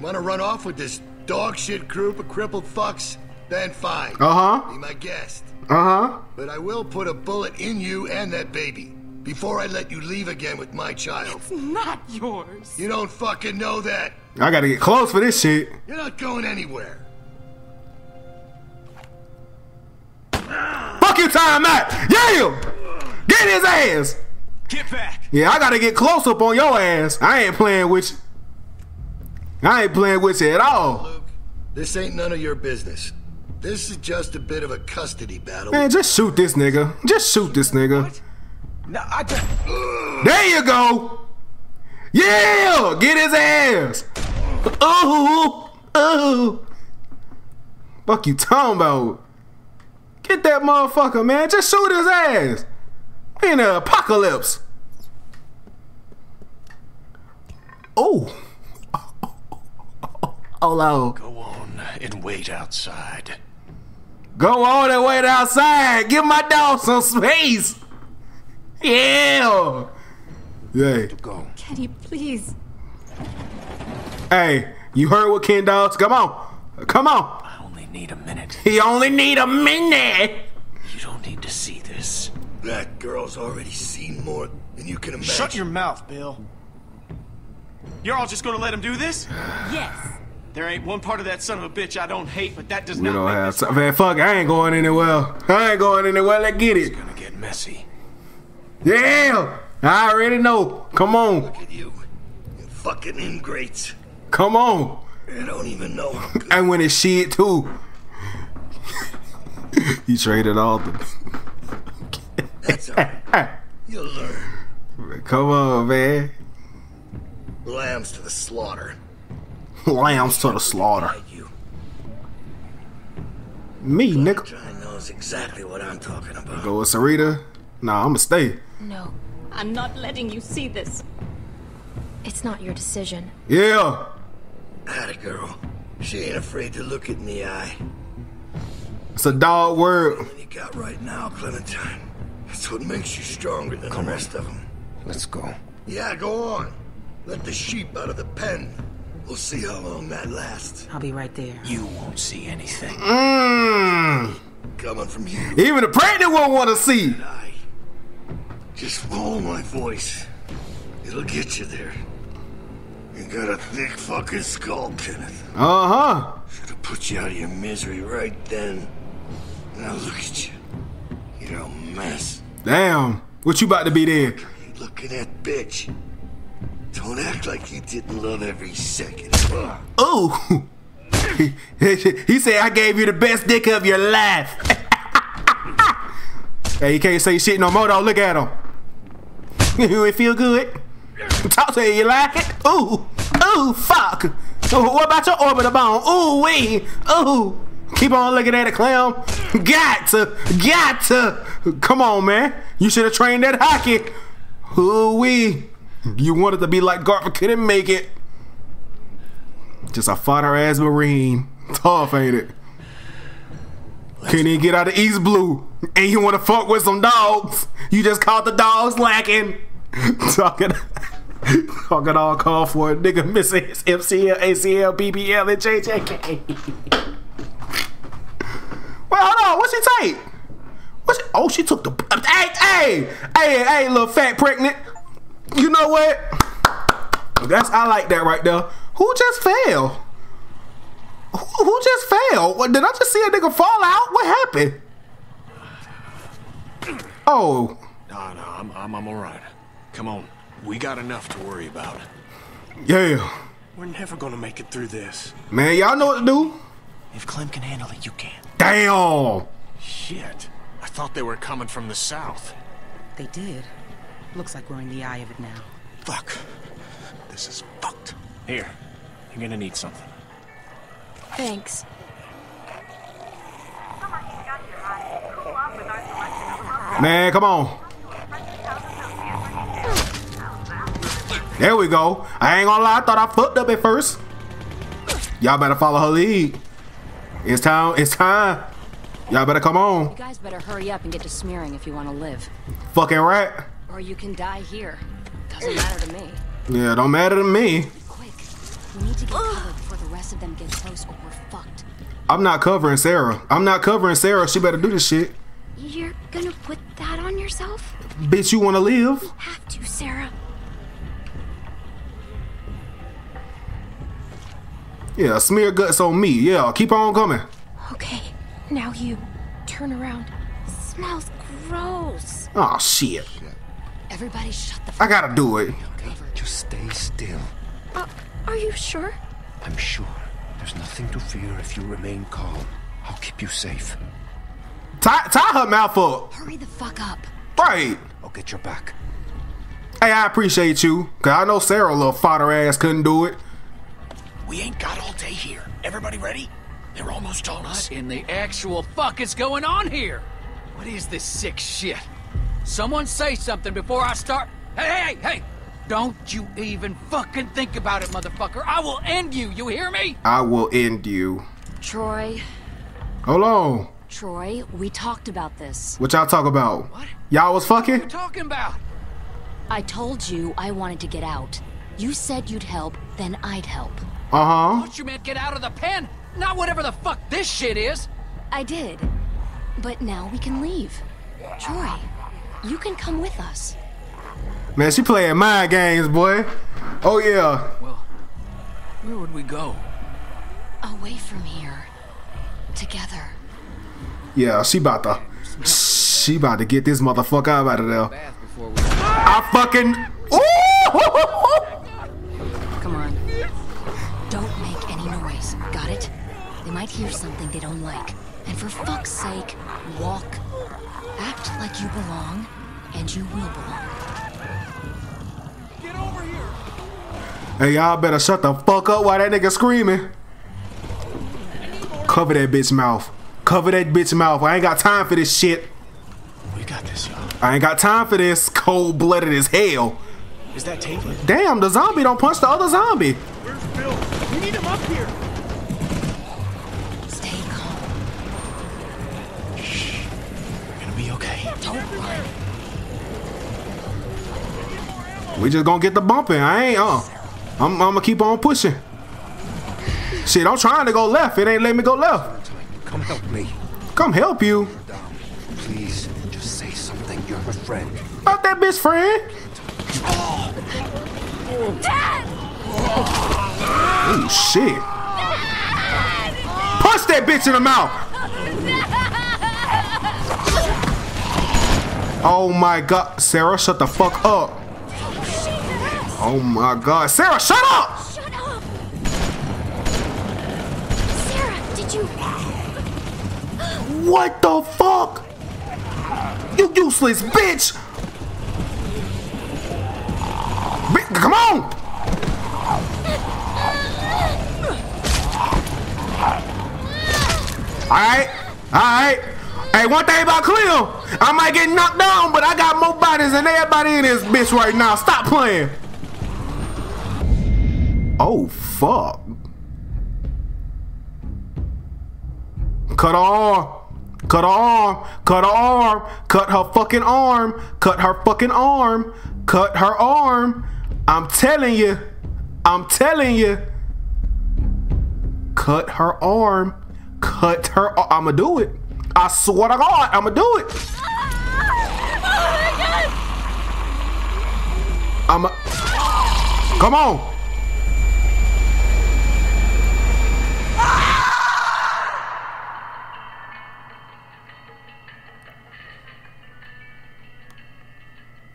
Want to run off with this dog shit group of crippled fucks? Then fine. Uh-huh. Be my guest. Uh huh. But I will put a bullet in you and that baby before I let you leave again with my child. It's not yours. You don't fucking know that. I gotta get close for this shit. You're not going anywhere. Fuck you, time out. Yeah. Get his ass. Get back. Yeah, I gotta get close up on your ass. I ain't playing with you. I ain't playing with you at all. Luke, This ain't none of your business. This is just a bit of a custody battle. Man, just shoot this nigga. Just shoot this nigga. No, I don't. There you go. Yeah, get his ass. Ooh, ooh. Fuck you talking about? Get that motherfucker, man. Just shoot his ass. In the apocalypse. Oh. *laughs* Oh, Lord. Go on and wait outside. Go on and wait outside. Give my dog some space. Yeah. Yeah. Go. Kenny, please. Hey, you heard what Ken Dogs? Come on. Come on. I only need a minute. He only need a minute. You don't need to see this. That girl's already seen more than you can imagine. Shut your mouth, Bill. You're all just gonna let him do this? Yes. There ain't one part of that son of a bitch I don't hate, but that does We not don't make have this. Man, fuck, I ain't going anywhere. I ain't going anywhere. Let's get it. It's gonna get messy. Yeah, I already know. Come on. Look at you. You fucking ingrates. Come on. I don't even know. And when it's shit too. *laughs* you traded all the. That's alright. You'll learn. Come on, man. Lambs to the slaughter. Lambs to the slaughter. Me, nigga. John knows exactly what I'm talking about. Go with Sarita. Nah, I'ma stay. No, I'm not letting you see this. It's not your decision. Yeah. Atta girl. She ain't afraid to look it in the eye. It's a dog word. What you got right now, Clementine. That's what makes you stronger than the rest of them. Let's go. Yeah, go on. Let the sheep out of the pen. We'll see how long that lasts. I'll be right there. You won't see anything. Mmm. Coming from you. Even the pregnant one want to see. Just follow my voice. It'll get you there. You got a thick fucking skull, Kenneth. Uh huh. Should have put you out of your misery right then. Now look at you. You're a mess. Damn. What you about to be there? You looking at bitch. Don't act like you didn't love every second. Ugh. Ooh. *laughs* he said I gave you the best dick of your life. *laughs* hey, you can't say shit no more though. Look at him. *laughs* you ain't feel good. Talk to you, you like it? Ooh. Ooh, fuck. What about your orbital bone? Ooh, wee. Ooh. Keep on looking at it, clown. Got to. Got to. Come on, man. You should have trained that Haki. Ooh, wee. You wanted to be like Garfield, couldn't make it. Just a fodder ass Marine. Tough, ain't it? Can't even get out of East Blue. And you want to fuck with some dogs. You just caught the dogs lacking. *laughs* Talking. *laughs* Talking all call for it. Nigga missing his MCL, ACL, BBL, and JJK. Wait, hold on. What's she take? What's she, oh, she took the. Hey, hey, hey, hey, little fat pregnant. You know what? That's I like that right there. Who just fell? Who, who just fell? What, did I just see a nigga fall out? What happened? Oh, Nah, nah, I'm, I'm, I'm all right. Come on, we got enough to worry about. yeah. We're never gonna make it through this. Man, y'all know what to do. If Clem can handle it, you can. Damn. Shit. I thought they were coming from the south. They did. Looks like we're in the eye of it now. Fuck. This is fucked. Here, you're gonna need something. Thanks. Man, come on. There we go. I ain't gonna lie, I thought I fucked up at first. Y'all better follow her lead. It's time. It's time. Y'all better come on. You guys better hurry up and get to smearing if you want to live. Fucking right. Or you can die here. Doesn't matter to me. Yeah, don't matter to me. Quick, we need to get covered before the rest of them get close or we're fucked. I'm not covering Sarah. I'm not covering Sarah. She better do this shit. You're gonna put that on yourself? Bitch, you wanna live? Have to, Sarah. Yeah, smear guts on me. Yeah, keep on coming. Okay, now you. Turn around. Smells gross. Oh shit. Everybody shut the I gotta do it. Just stay still. Uh, are you sure? I'm sure there's nothing to fear if you remain calm. I'll keep you safe. Tie, tie her mouth up. Hurry the fuck up. Right. I'll get your back. Hey, I appreciate you. Cause I know Sarah, little fodder ass, couldn't do it. We ain't got all day here. Everybody ready? They're almost on us. What in the actual fuck is going on here? What is this sick shit? Someone say something before I start. Hey, hey, hey, hey! Don't you even fucking think about it, motherfucker. I will end you. You hear me? I will end you. Troy, Hold on. Troy, we talked about this. What y'all talk about? What? Y'all was fucking? Talking about? I told you I wanted to get out. You said you'd help, then I'd help. Uh huh. Thought you meant get out of the pen, not whatever the fuck this shit is. I did. But now we can leave. Troy, you can come with us. Man, she playing mind games, boy. Oh yeah. Well, where would we go? away from here. Together. Yeah, she about to. She about to get this motherfucker out of there. I fucking. Come *laughs* might hear something they don't like. And for fuck's sake, walk. Act like you belong, and you will belong. Hey, y'all better shut the fuck up while that nigga screaming. Cover that bitch mouth. Cover that bitch mouth. I ain't got time for this shit. We got this, y'all. I ain't got time for this. Cold blooded as hell. Is that Taven? Damn, the zombie don't punch the other zombie. Where's Bill? We need him up here. We just gonna get the bumping. I ain't, uh. I'm, I'm gonna keep on pushing. Shit, I'm trying to go left. It ain't let me go left. Come help me. Come help you. Please, just say something. You're a friend. Not that bitch friend. Oh shit. Punch that bitch in the mouth. Oh my god. Sarah, shut the fuck up. Oh my god. Sarah, shut up! Shut up! Sarah, did you... What the fuck? You useless bitch! Come on! Alright, alright. Hey, one thing about Clem, I might get knocked down, but I got more bodies than everybody in this bitch right now. Stop playing. Oh, fuck. Cut her arm. Cut her arm. Cut her arm. Cut her fucking arm. Cut her fucking arm. Cut her arm. I'm telling you. I'm telling you. Cut her arm. Cut her. ar- I'ma do it. I swear to God, I'ma do it. Ah! Oh I'ma. Come on.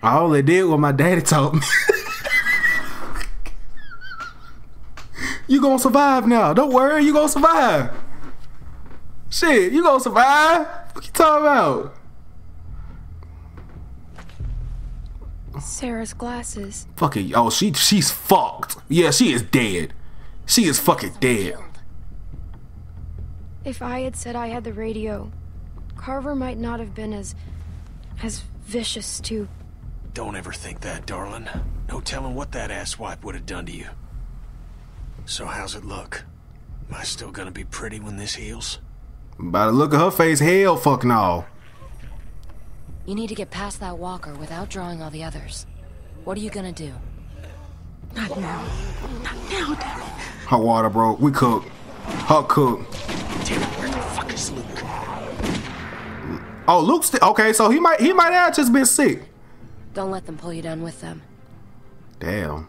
All they did was my daddy taught me. you gonna survive now. Don't worry, you gonna survive. Shit, you gonna survive. What you talking about? Sarah's glasses. Fucking oh, she she's fucked. Yeah, she is dead. She is fucking dead. If I had said I had the radio, Carver might not have been as... as vicious to... Don't ever think that, darling. No telling what that asswipe would have done to you. So how's it look? Am I still gonna be pretty when this heals? By the look of her face, hell fuck no. You need to get past that walker without drawing all the others. What are you gonna do? Not now. Not now, damn it. Hot water, bro. We cook. Hot cook. Damn it, where the fuck is Luke? Oh, Luke's okay. So he might he might have just been sick. Don't let them pull you down with them. Damn.